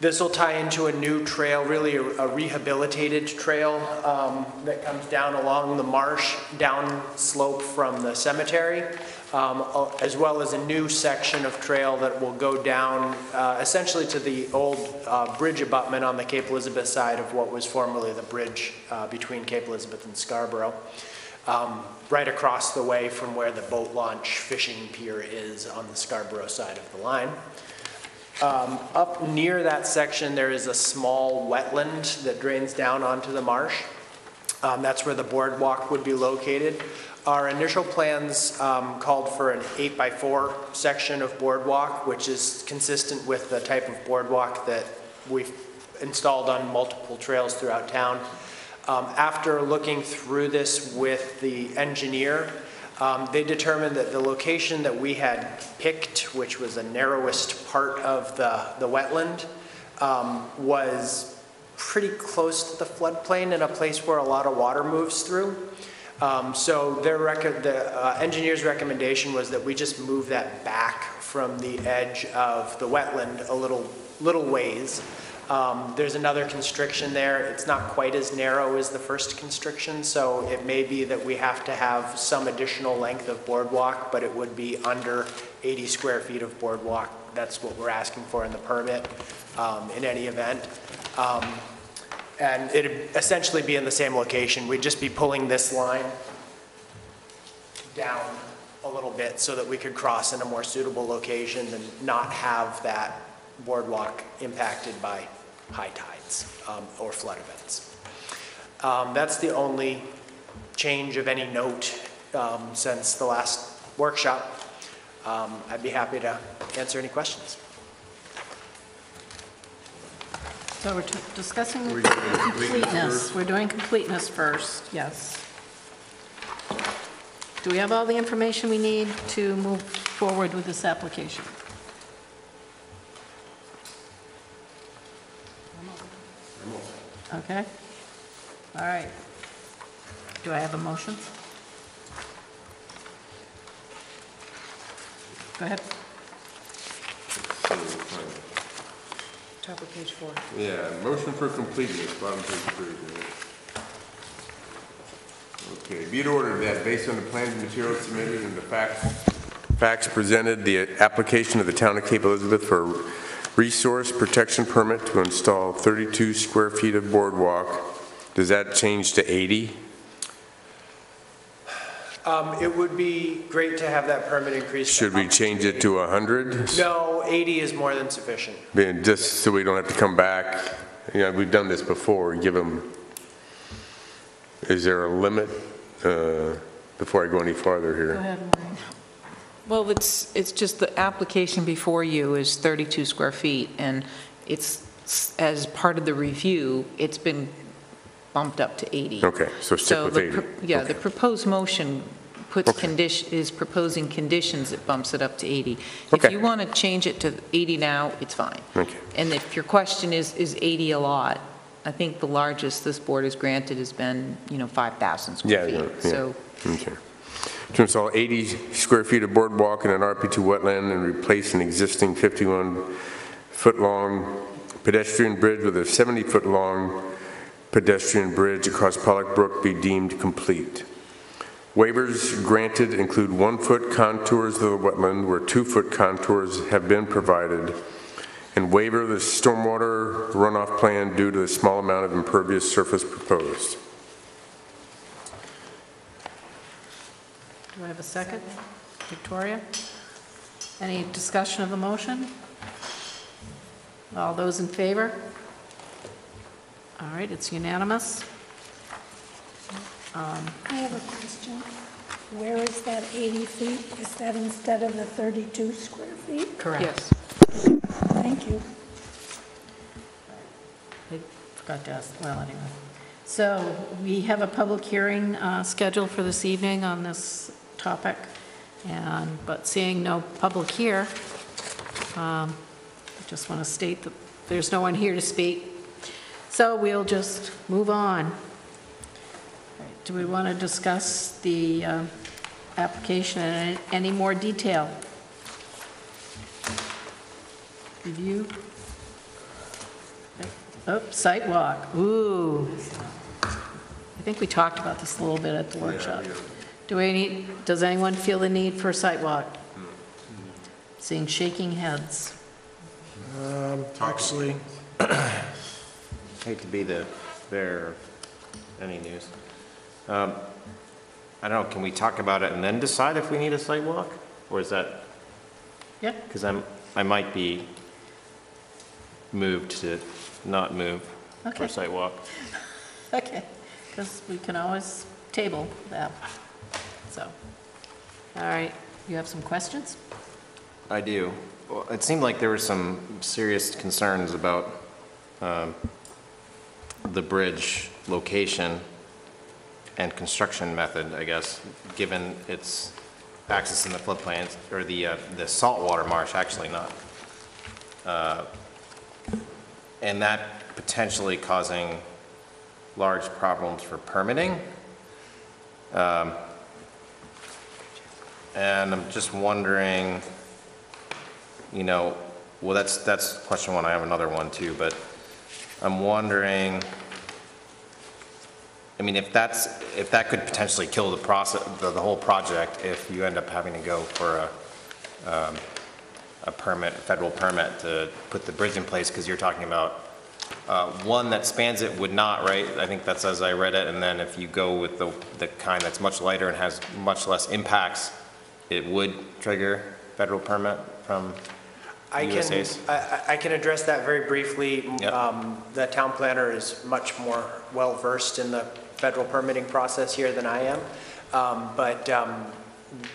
This will tie into a new trail, really a a rehabilitated trail um, that comes down along the marsh, down slope from the cemetery, um, as well as a new section of trail that will go down uh, essentially to the old uh, bridge abutment on the Cape Elizabeth side of what was formerly the bridge uh, between Cape Elizabeth and Scarborough, um, right across the way from where the boat launch fishing pier is on the Scarborough side of the line. Um, Up near that section, there is a small wetland that drains down onto the marsh. Um, That's where the boardwalk would be located. Our initial plans um, called for an eight-by-four section of boardwalk, which is consistent with the type of boardwalk that we've installed on multiple trails throughout town. Um, After looking through this with the engineer, um, They determined that the location that we had picked, which was the narrowest part of the, the wetland, um, was pretty close to the floodplain in a place where a lot of water moves through. Um, So their rec, the uh, engineer's recommendation was that we just move that back from the edge of the wetland a little, little ways. Um, There's another constriction there. It's not quite as narrow as the first constriction, so it may be that we have to have some additional length of boardwalk, but it would be under 80 square feet of boardwalk. That's what we're asking for in the permit, um, in any event. Um, And it'd essentially be in the same location. We'd just be pulling this line down a little bit so that we could cross in a more suitable location and not have that boardwalk impacted by high tides um, or flood events. Um, That's the only change of any note um, since the last workshop. Um, I'd be happy to answer any questions. So we're t- discussing We're completeness completeness. We're doing completeness first, yes. Do we have all the information we need to move forward with this application? Okay? All right. Do I have a motion? Go ahead. Top of page four. Yeah, motion for completeness, bottom page three. Okay, be it ordered that based on the plans and materials submitted and the facts, facts presented, the application of the town of Cape Elizabeth for a resource protection permit to install 32 square feet of boardwalk, does that change to 80? Um, It would be great to have that permit increased. Should we change it to 100? No, 80 is more than sufficient. Being- Just so we don't have to come back, you know, we've done this before, give them, is there a limit, uh, before I go any farther here? Go ahead, Maureen. Well, it's, it's just the application before you is 32 square feet, and it's, as part of the review, it's been bumped up to 80. Okay, so stick with the 80. pro- Yeah, the proposed motion puts condition, is proposing conditions that bumps it up to 80. If Okay. you want to change it to 80 now, it's fine. Okay. And if your question is, is 80 a lot? I think the largest this board has granted has been, you know, 5,000 Yeah, square yeah, feet. yeah. So Okay. To install 80 square feet of boardwalk in an RP2 wetland and replace an existing 51-foot-long pedestrian bridge with a 70-foot-long pedestrian bridge across Pollock Brook be deemed complete. Waivers granted include one-foot contours of the wetland where two-foot contours have been provided, and waiver the stormwater runoff plan due to the small amount of impervious surface proposed. Do I have a second? Victoria? Any discussion of the motion? All those in favor? All right, it's unanimous. Um, I have a question. Where is that 80 feet? Is that instead of the 32 square feet? Correct. Yes. Thank you. I forgot to ask, well, anyway. So we have a public hearing uh, scheduled for this evening on this topic, and, but seeing no public here, um, I just want to state that there's no one here to speak. So we'll just move on. Right, Do we want to discuss the uh, application in any- more detail? Review? Oh, site walk, ooh. I think we talked about this a little bit at the workshop. Do we need, does anyone feel the need for a site walk? Seeing shaking heads. Um, Actually. Hate to be the bearer of any news. Um, I don't know, can we talk about it and then decide if we need a site walk? Or is that? Yeah. Because I'm, I might be moved to not move for Okay. a site walk. Okay, because we can always table that, so. All right, you have some questions? I do. Well, It seemed like there were some serious concerns about um, the bridge location and construction method, I guess, given its access in the floodplains, or the, uh, the saltwater marsh, actually not. Uh, And that potentially causing large problems for permitting. Um, And I'm just wondering, you know, well, that's, that's question one. I have another one too, but I'm wondering, I mean, if that's, if that could potentially kill the process, the, the whole project, if you end up having to go for a, um, a permit, a federal permit to put the bridge in place, because you're talking about, uh, one that spans it would not, right? I think that's as I read it, and then if you go with the, the kind that's much lighter and has much less impacts, it would trigger federal permit from I can, USA's? I- I can address that very briefly. Yep. Um, The town planner is much more well-versed in the federal permitting process here than I am. Um, But um,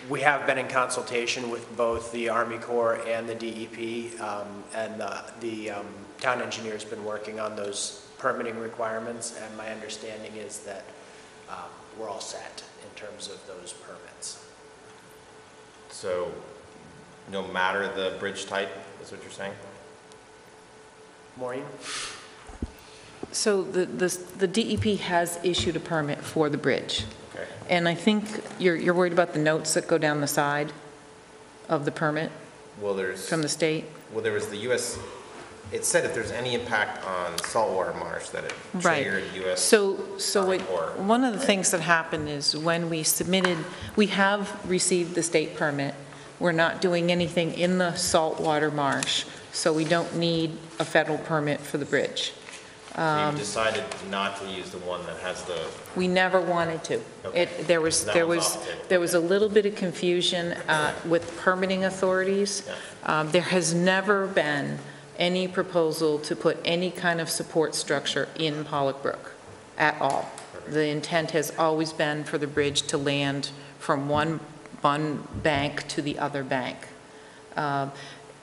we have been in consultation with both the Army Corps and the DEP, um, and the- the um, town engineer's been working on those permitting requirements, and my understanding is that um, we're all set in terms of those permits. So, no matter the bridge type, is what you're saying? Maureen? So the, the the DEP has issued a permit for the bridge. Okay. And I think you're, you're worried about the notes that go down the side of the permit Well, there's, from the state? well, there was the US, it said if there's any impact on saltwater marsh, that it Right. triggered US. So, so Army what- Corps. one of the things that happened is when we submitted, we have received the state permit. We're not doing anything in the saltwater marsh, so we don't need a federal permit for the bridge. So Um, you decided not to use the one that has the, We never wanted to. Okay. It, there was, That there was, off the table. there was a little bit of confusion uh, with permitting authorities. Um, There has never been any proposal to put any kind of support structure in Pollock Brook at all. The intent has always been for the bridge to land from one, one bank to the other bank. Um,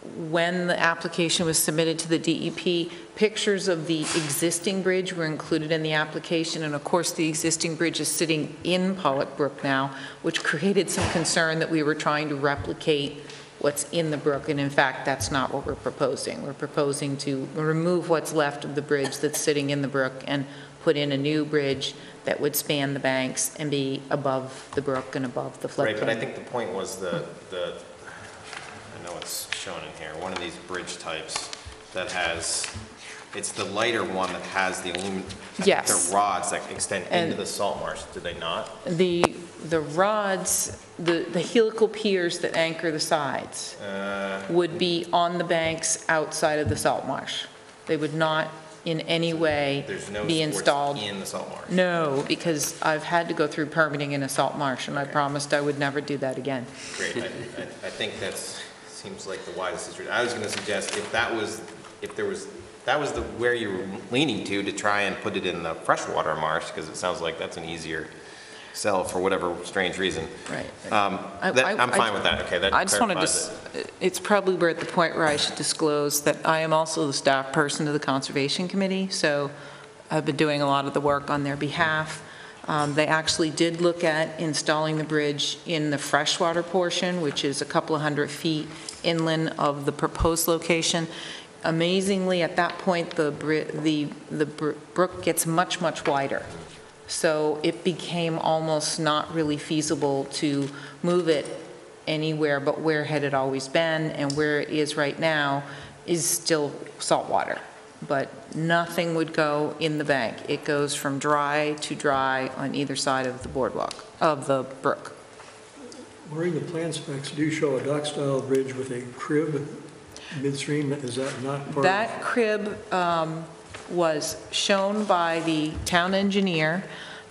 When the application was submitted to the DEP, pictures of the existing bridge were included in the application, and of course, the existing bridge is sitting in Pollock Brook now, which created some concern that we were trying to replicate what's in the brook, and in fact, that's not what we're proposing. We're proposing to remove what's left of the bridge that's sitting in the brook and put in a new bridge that would span the banks and be above the brook and above the floodplain. Right, but I think the point was the, the, I know it's shown in here, one of these bridge types that has, it's the lighter one that has the aluminum. Yes. The rods that extend into the salt marsh, do they not? The, the rods, the, the helical piers that anchor the sides Uh, would be on the banks outside of the salt marsh. They would not in any way There's no be installed. in the salt marsh? No, because I've had to go through permitting in a salt marsh, and I promised I would never do that again. Great, I, I I think that's, seems like the wisest situation. I was gonna suggest if that was, if there was, that was the, where you were leaning to, to try and put it in the freshwater marsh, because it sounds like that's an easier sell for whatever strange reason. Right. Um, I- that, I- I'm fine I- with that, okay, that I just wanted to, s- it's probably we're at the point where I should disclose that I am also the staff person to the Conservation Committee, so I've been doing a lot of the work on their behalf. Um, They actually did look at installing the bridge in the freshwater portion, which is a couple of hundred feet inland of the proposed location. Amazingly, at that point, the, the, the brook gets much, much wider. So it became almost not really feasible to move it anywhere but where had it always been, and where it is right now is still saltwater. But nothing would go in the bank. It goes from dry to dry on either side of the boardwalk, of the brook. Wherein the plan specs do show a dock-style bridge with a crib midstream, is that not part of? That crib um, was shown by the town engineer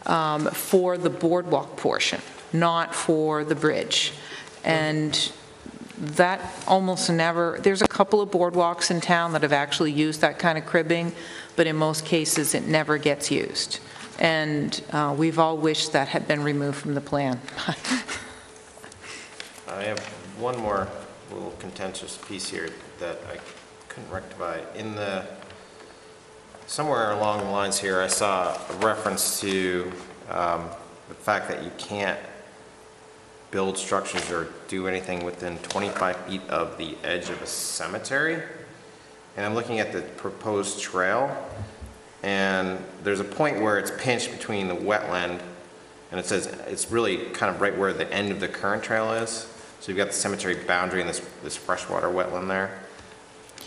um, for the boardwalk portion, not for the bridge. And that almost never, there's a couple of boardwalks in town that have actually used that kind of cribbing, but in most cases, it never gets used. And uh, we've all wished that had been removed from the plan. I have one more little contentious piece here that I couldn't rectify. In the, somewhere along the lines here, I saw a reference to um, the fact that you can't build structures or do anything within 25 feet of the edge of a cemetery. And I'm looking at the proposed trail, and there's a point where it's pinched between the wetland, and it says, it's really kind of right where the end of the current trail is. So you've got the cemetery boundary and this, this freshwater wetland there.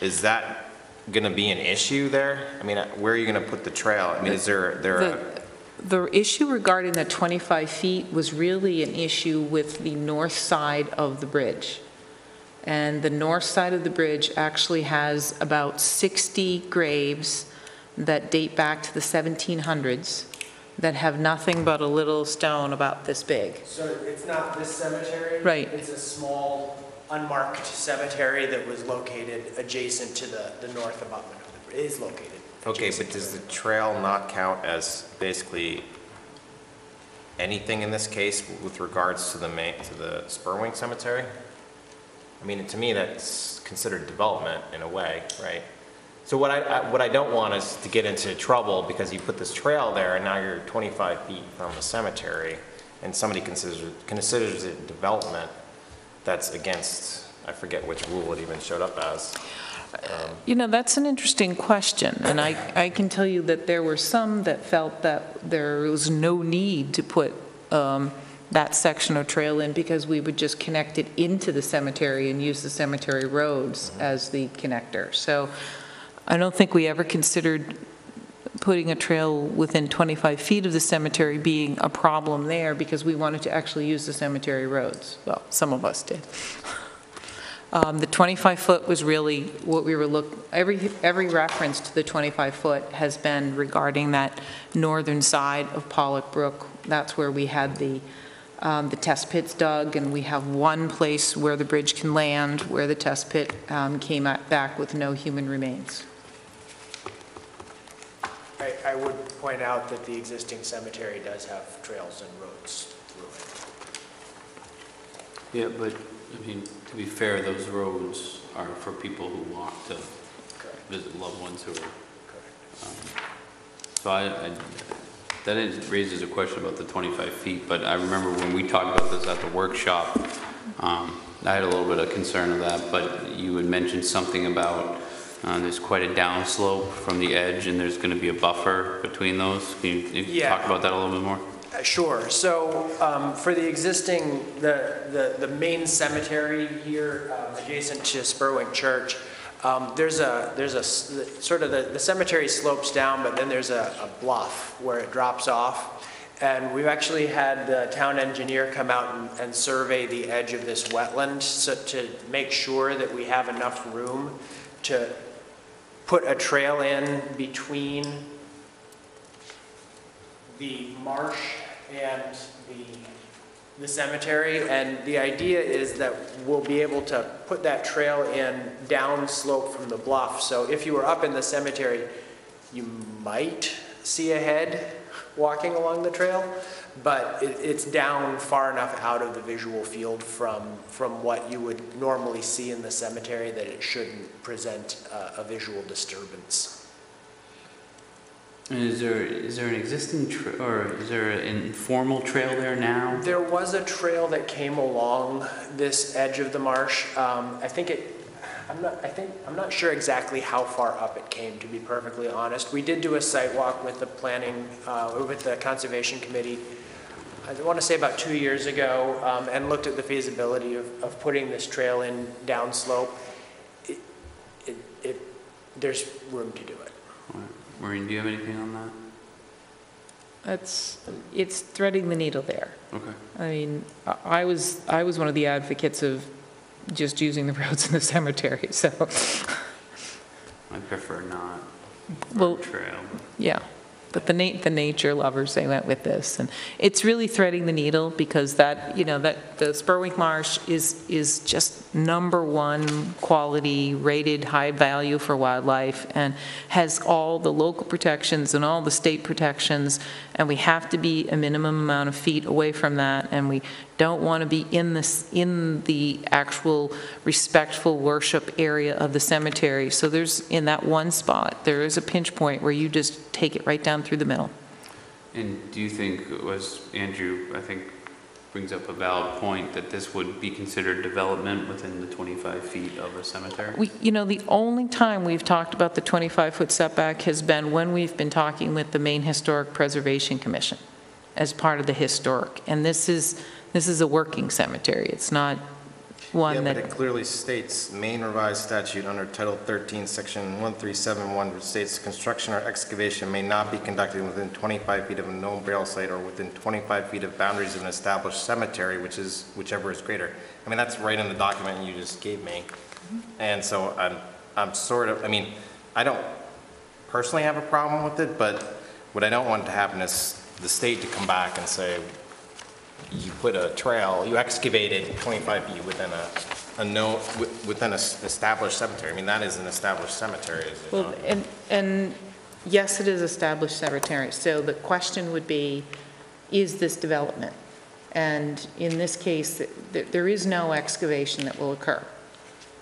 Is that gonna be an issue there? I mean, uh, where are you gonna put the trail? I mean, is there, there a, The the issue regarding the 25 feet was really an issue with the north side of the bridge. And the north side of the bridge actually has about 60 graves that date back to the 1700s that have nothing but a little stone about this big. So it's not this cemetery? Right. It's a small unmarked cemetery that was located adjacent to the, the north abutment of the, is located. okay, but does the trail not count as basically anything in this case with regards to the main, to the Spurwink Cemetery? I mean, to me, that's considered development in a way, right? So what I, I- what I don't want is to get into trouble because you put this trail there and now you're 25 feet from the cemetery and somebody considers, considers it development that's against, I forget which rule it even showed up as. You know, that's an interesting question, and I, I can tell you that there were some that felt that there was no need to put um, that section of trail in because we would just connect it into the cemetery and use the cemetery roads as the connector. So I don't think we ever considered putting a trail within 25 feet of the cemetery being a problem there because we wanted to actually use the cemetery roads. Well, some of us did. Um, The 25-foot was really what we were looking, every, every reference to the 25-foot has been regarding that northern side of Pollock Brook. That's where we had the, um, the test pits dug, and we have one place where the bridge can land, where the test pit um, came back with no human remains. I, I would point out that the existing cemetery does have trails and roads through it. Yeah, but, I mean, to be fair, those roads are for people who walk to visit loved ones who are. Correct. um, So I, I, that is, raises a question about the 25 feet, but I remember when we talked about this at the workshop, um, I had a little bit of concern of that, but you had mentioned something about Uh, There's quite a downslope from the edge, and there's going to be a buffer between those. Can you you Yeah. talk about that a little bit more? Uh, Sure. So um, for the existing, the, the, the main cemetery here um, adjacent to Spurwink Church, um, there's a, there's a, sort of the, the cemetery slopes down, but then there's a, a bluff where it drops off. And we've actually had the town engineer come out and, and survey the edge of this wetland so to make sure that we have enough room to put a trail in between the marsh and the, the cemetery, and the idea is that we'll be able to put that trail in down slope from the bluff. So if you were up in the cemetery, you might see a head walking along the trail, but it, it's down far enough out of the visual field from, from what you would normally see in the cemetery that it shouldn't present a, a visual disturbance. And Is there, is there an existing, tra- or is there an informal trail there now? There was a trail that came along this edge of the marsh. Um, I think it, I'm not, I think, I'm not sure exactly how far up it came, to be perfectly honest. We did do a site walk with the planning, uh, with the conservation committee, I want to say about two years ago, um, and looked at the feasibility of, of putting this trail in downslope. It, it, it, there's room to do it. Maureen, do you have anything on that? It's, it's threading the needle there. Okay. I mean, I- I was, I was one of the advocates of just using the roads in the cemetery, so, I prefer not. Well- Trail. yeah. But the na, the nature lovers, they went with this, and it's really threading the needle, because that, you know, that, the Spurwink Marsh is, is just number one quality, rated high value for wildlife, and has all the local protections and all the state protections, and we have to be a minimum amount of feet away from that, and we don't want to be in this, in the actual respectful worship area of the cemetery. So there's, in that one spot, there is a pinch point where you just take it right down through the middle. And do you think, was Andrew, I think, brings up a valid point, that this would be considered development within the 25 feet of a cemetery? We, you know, the only time we've talked about the 25-foot setback has been when we've been talking with the Maine Historic Preservation Commission as part of the historic. And this is, this is a working cemetery. It's not Yeah, one but that, it clearly states, Maine revised statute under Title 13, Section 1371, which states construction or excavation may not be conducted within 25 feet of a known burial site or within 25 feet of boundaries of an established cemetery, which is, whichever is greater. I mean, that's right in the document you just gave me. Mm-hmm. And so I'm, I'm sort of, I mean, I don't personally have a problem with it, but what I don't want to happen is the state to come back and say, you put a trail, you excavated 25 feet within a, a no, within an established cemetery. I mean, that is an established cemetery, is it well, not? and, and yes, it is established cemetery. So the question would be, is this development? And in this case, th- there is no excavation that will occur.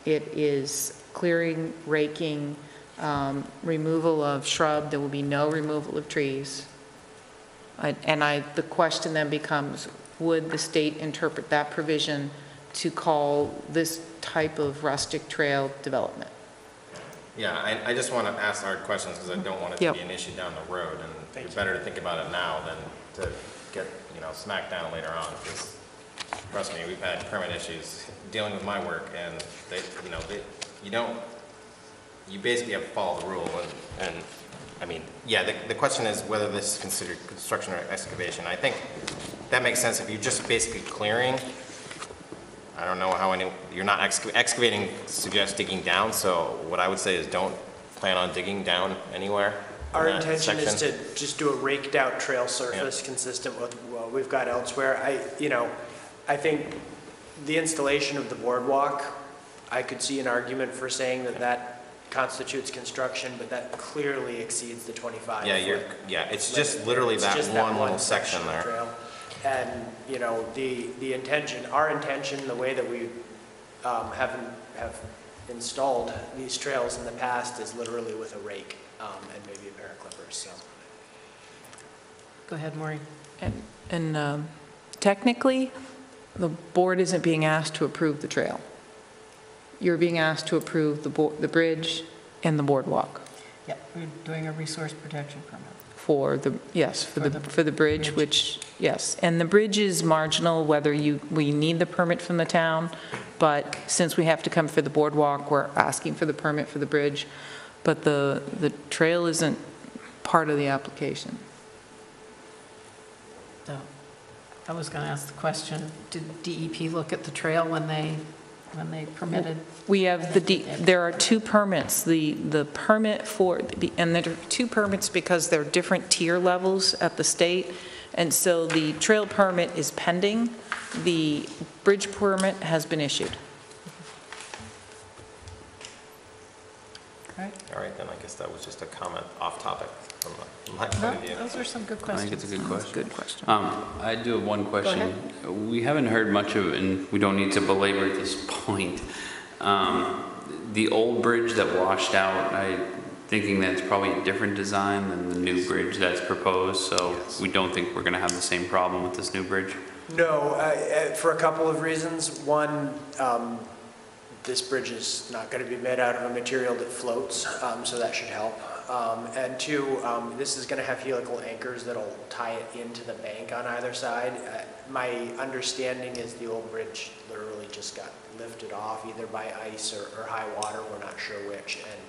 It is clearing, raking, um, removal of shrub, there will be no removal of trees. I- And I, the question then becomes, would the state interpret that provision to call this type of rustic trail development? Yeah, I, I just want to ask hard questions because I don't want it to Yep. be an issue down the road. And it's better to think about it now than to get, you know, smacked down later on. Because trust me, we've had permit issues dealing with my work and they, you know, they, you don't, you basically have to follow the rule and, and, I mean, yeah, the, the question is whether this is considered construction or excavation. I think that makes sense if you're just basically clearing. I don't know how any, you're not exca- excavating suggests digging down, so what I would say is don't plan on digging down anywhere. Our that intention is to just do a raked out trail surface consistent with what we've got elsewhere. I, you know, I think the installation of the boardwalk, I could see an argument for saying that that constitutes construction, but that clearly exceeds the 25. Yeah, you're, yeah, it's limit. just literally It's that just one little section of there. trail. And, you know, the, the intention, our intention, the way that we um, have, have installed these trails in the past is literally with a rake um, and maybe a pair of clippers, so. Go ahead, Maureen. And, and um, technically, the board isn't being asked to approve the trail. You're being asked to approve the, bo- the bridge and the boardwalk Yep, we're doing a resource protection permit. For the, yes, for the, for the bridge, bridge. which, yes. And the bridge is marginal, whether you, we need the permit from the town, but since we have to come for the boardwalk, we're asking for the permit for the bridge. But the, the trail isn't part of the application. So, I was going to ask the question, did DEP look at the trail when they, when they permitted? We have the, there are two permits, the, the permit for, and there are two permits because they're different tier levels at the state. And so the trail permit is pending, the bridge permit has been issued. All right, then I guess that was just a comment off topic from my No, point of view. those are some good I questions. think it's a good question. Good question. Um, I do have one question. We haven't heard much of, it, and we don't need to belabor this point. Um, The old bridge that washed out, I, thinking that it's probably a different design than the new bridge that's proposed, so we don't think we're gonna have the same problem with this new bridge? No, uh, uh, for a couple of reasons. One, um, this bridge is not going to be made out of a material that floats, um, so that should help. Um, And two, um, this is going to have helical anchors that'll tie it into the bank on either side. Uh, My understanding is the old bridge literally just got lifted off either by ice or or high water, we're not sure which, and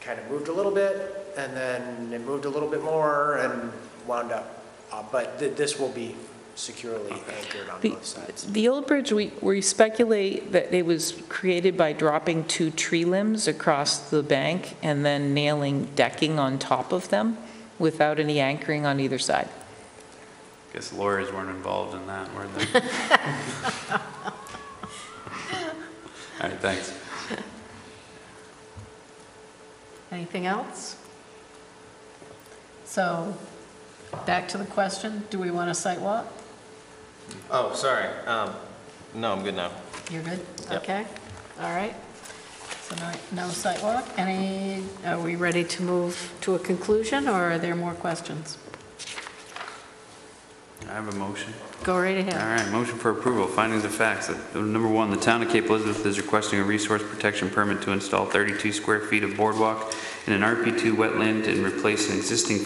kind of moved a little bit, and then it moved a little bit more and wound up. Uh, But th- this will be securely anchored on The, both sides. the old bridge, we, we speculate that it was created by dropping two tree limbs across the bank and then nailing decking on top of them without any anchoring on either side. I Guess lawyers weren't involved in that, were they? All right, thanks. Anything else? So, back to the question, do we want a site walk? Oh, sorry. Um, No, I'm good now. You're good? Yep. Okay, all right. So no, no site walk. Any, are we ready to move to a conclusion, or are there more questions? I have a motion. Go right ahead. All right, motion for approval, findings of facts. Uh, Number one, the town of Cape Elizabeth is requesting a resource protection permit to install 32 square feet of boardwalk in an RP2 wetland and replace an existing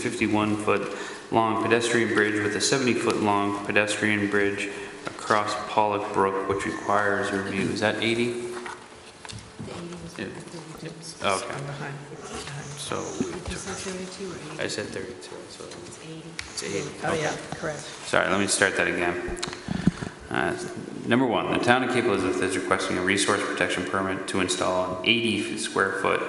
51-foot-long pedestrian bridge with a 70-foot-long pedestrian bridge across Pollock Brook, which requires review. Is that 80? Yeah. Okay. So, I said 32, so it's 80. Oh, yeah, correct. Sorry, let me start that again. Uh, Number one, the town of Cape Elizabeth is requesting a resource protection permit to install an 80 square foot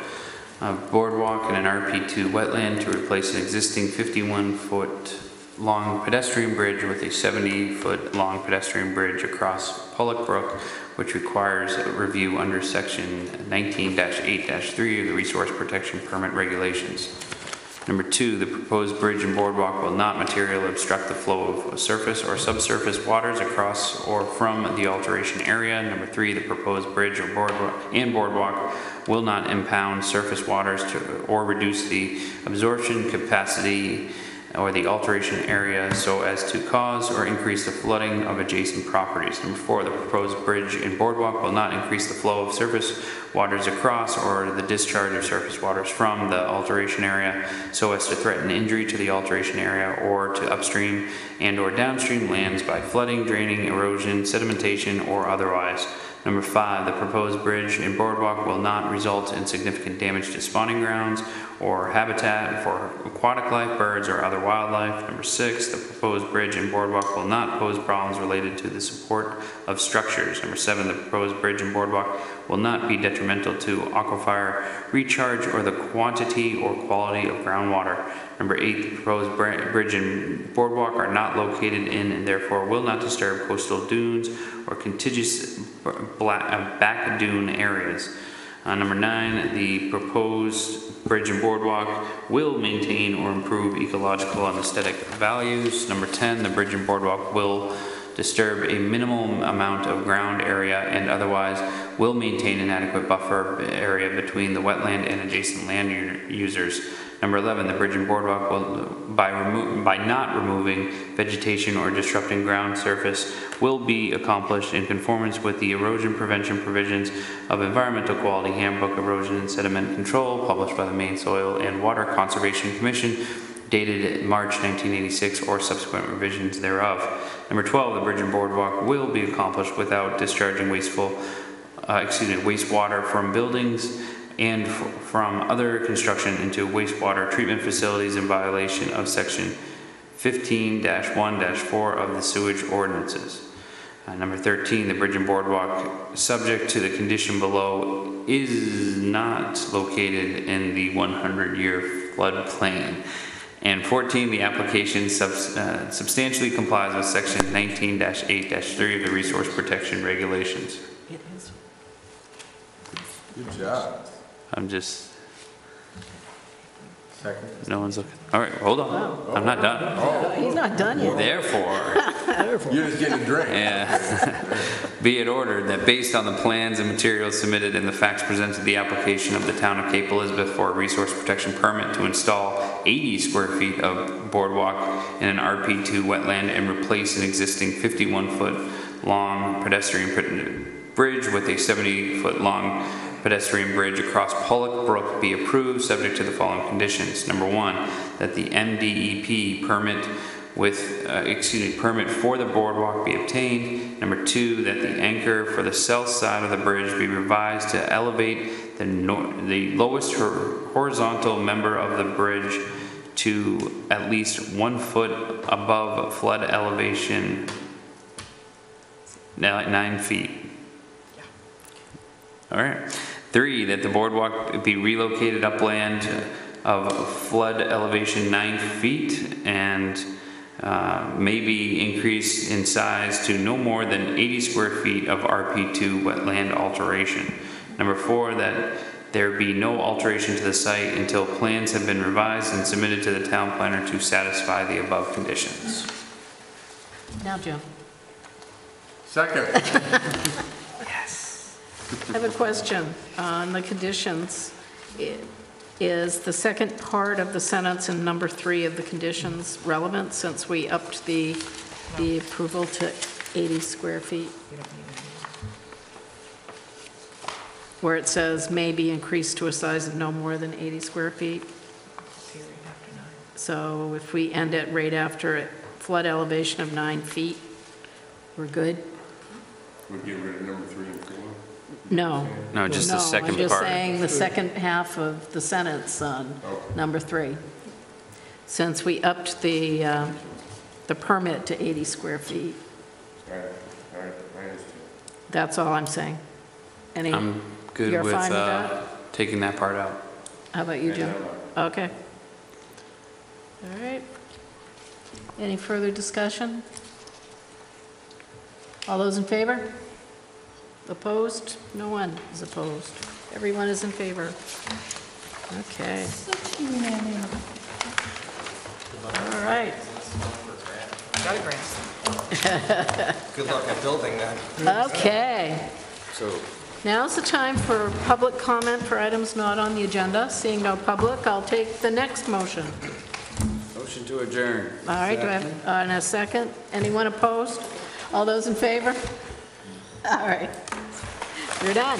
uh, boardwalk and an RP2 wetland to replace an existing 51 foot long pedestrian bridge with a 70 foot long pedestrian bridge across Pollock Brook, which requires a review under section 19-8-3 of the resource protection permit regulations. Number two, the proposed bridge and boardwalk will not materially obstruct the flow of surface or subsurface waters across or from the alteration area. Number three, the proposed bridge or boardwalk and boardwalk will not impound surface waters to, or reduce the absorption capacity or the alteration area so as to cause or increase the flooding of adjacent properties. Number four, the proposed bridge and boardwalk will not increase the flow of surface waters across or the discharge of surface waters from the alteration area so as to threaten injury to the alteration area or to upstream and or downstream lands by flooding, draining, erosion, sedimentation, or otherwise. Number five, the proposed bridge and boardwalk will not result in significant damage to spawning grounds or habitat for aquatic life, birds, or other wildlife. Number six, the proposed bridge and boardwalk will not pose problems related to the support of structures. Number seven, the proposed bridge and boardwalk will not be detrimental to aquifer recharge or the quantity or quality of groundwater. Number eight, the proposed bridge and boardwalk are not located in and therefore will not disturb coastal dunes or contiguous back dune areas. Uh, number nine, the proposed bridge and boardwalk will maintain or improve ecological and aesthetic values. Number 10, the bridge and boardwalk will disturb a minimum amount of ground area and otherwise will maintain an adequate buffer area between the wetland and adjacent land users. Number 11, the bridge and boardwalk will, by remo, by not removing vegetation or disrupting ground surface, will be accomplished in conformance with the erosion prevention provisions of Environmental Quality Handbook Erosion and Sediment Control, published by the Maine Soil and Water Conservation Commission, dated March 1986 or subsequent revisions thereof. Number 12, the bridge and boardwalk will be accomplished without discharging wasteful, uh, excuse me, wastewater from buildings and f- from other construction into wastewater treatment facilities in violation of section 15-1-4 of the sewage ordinances. Uh, Number 13, the bridge and boardwalk, subject to the condition below, is not located in the 100-year floodplain. And 14, the application subs- uh, substantially complies with section 19-8-3 of the Resource Protection Regulations. It is. Good job. I'm just, Second. no one's looking. All right, hold on. I'm not done. Oh. He's not done yet. Therefore, You're just getting a drink. Yeah. Be it ordered that based on the plans and materials submitted and the facts presented, the application of the town of Cape Elizabeth for a resource protection permit to install 80 square feet of boardwalk in an RP2 wetland and replace an existing 51-foot long pedestrian pr- bridge with a 70-foot long pedestrian bridge across Pollock Brook be approved, subject to the following conditions. Number one, that the MDEP permit with, uh, excuse me, permit for the boardwalk be obtained. Number two, that the anchor for the south side of the bridge be revised to elevate the nor, the lowest hor- horizontal member of the bridge to at least one foot above flood elevation, now at nine feet. All right. Three, that the boardwalk be relocated upland of flood elevation nine feet and uh, may be increased in size to no more than 80 square feet of RP2 wetland alteration. Number four, that there be no alteration to the site until plans have been revised and submitted to the town planner to satisfy the above conditions. Now, Joe. Second. I have a question on the conditions. Is the second part of the sentence in number three of the conditions relevant since we upped the, the approval to 80 square feet? Where it says may be increased to a size of no more than 80 square feet? So if we end it right after it, flood elevation of nine feet, we're good? Would get rid of number three and? No. No, just the second I'm just part. saying the second half of the sentence on number three. Since we upped the, uh, the permit to 80 square feet, All right, all right, I understand. that's all I'm saying. Any, I'm good You're with fine with uh, that? taking that part out. how about you, Jim? Okay. All right. Any further discussion? All those in favor? Opposed? No one is opposed. Everyone is in favor. Okay, Such unanimity. all right. Got a grant. Good luck at building that. Okay. So Now's the time for public comment for items not on the agenda. Seeing no public, I'll take the next motion. Motion to adjourn. All right, do I have, uh, and a second? Anyone opposed? All those in favor? All right. We're done.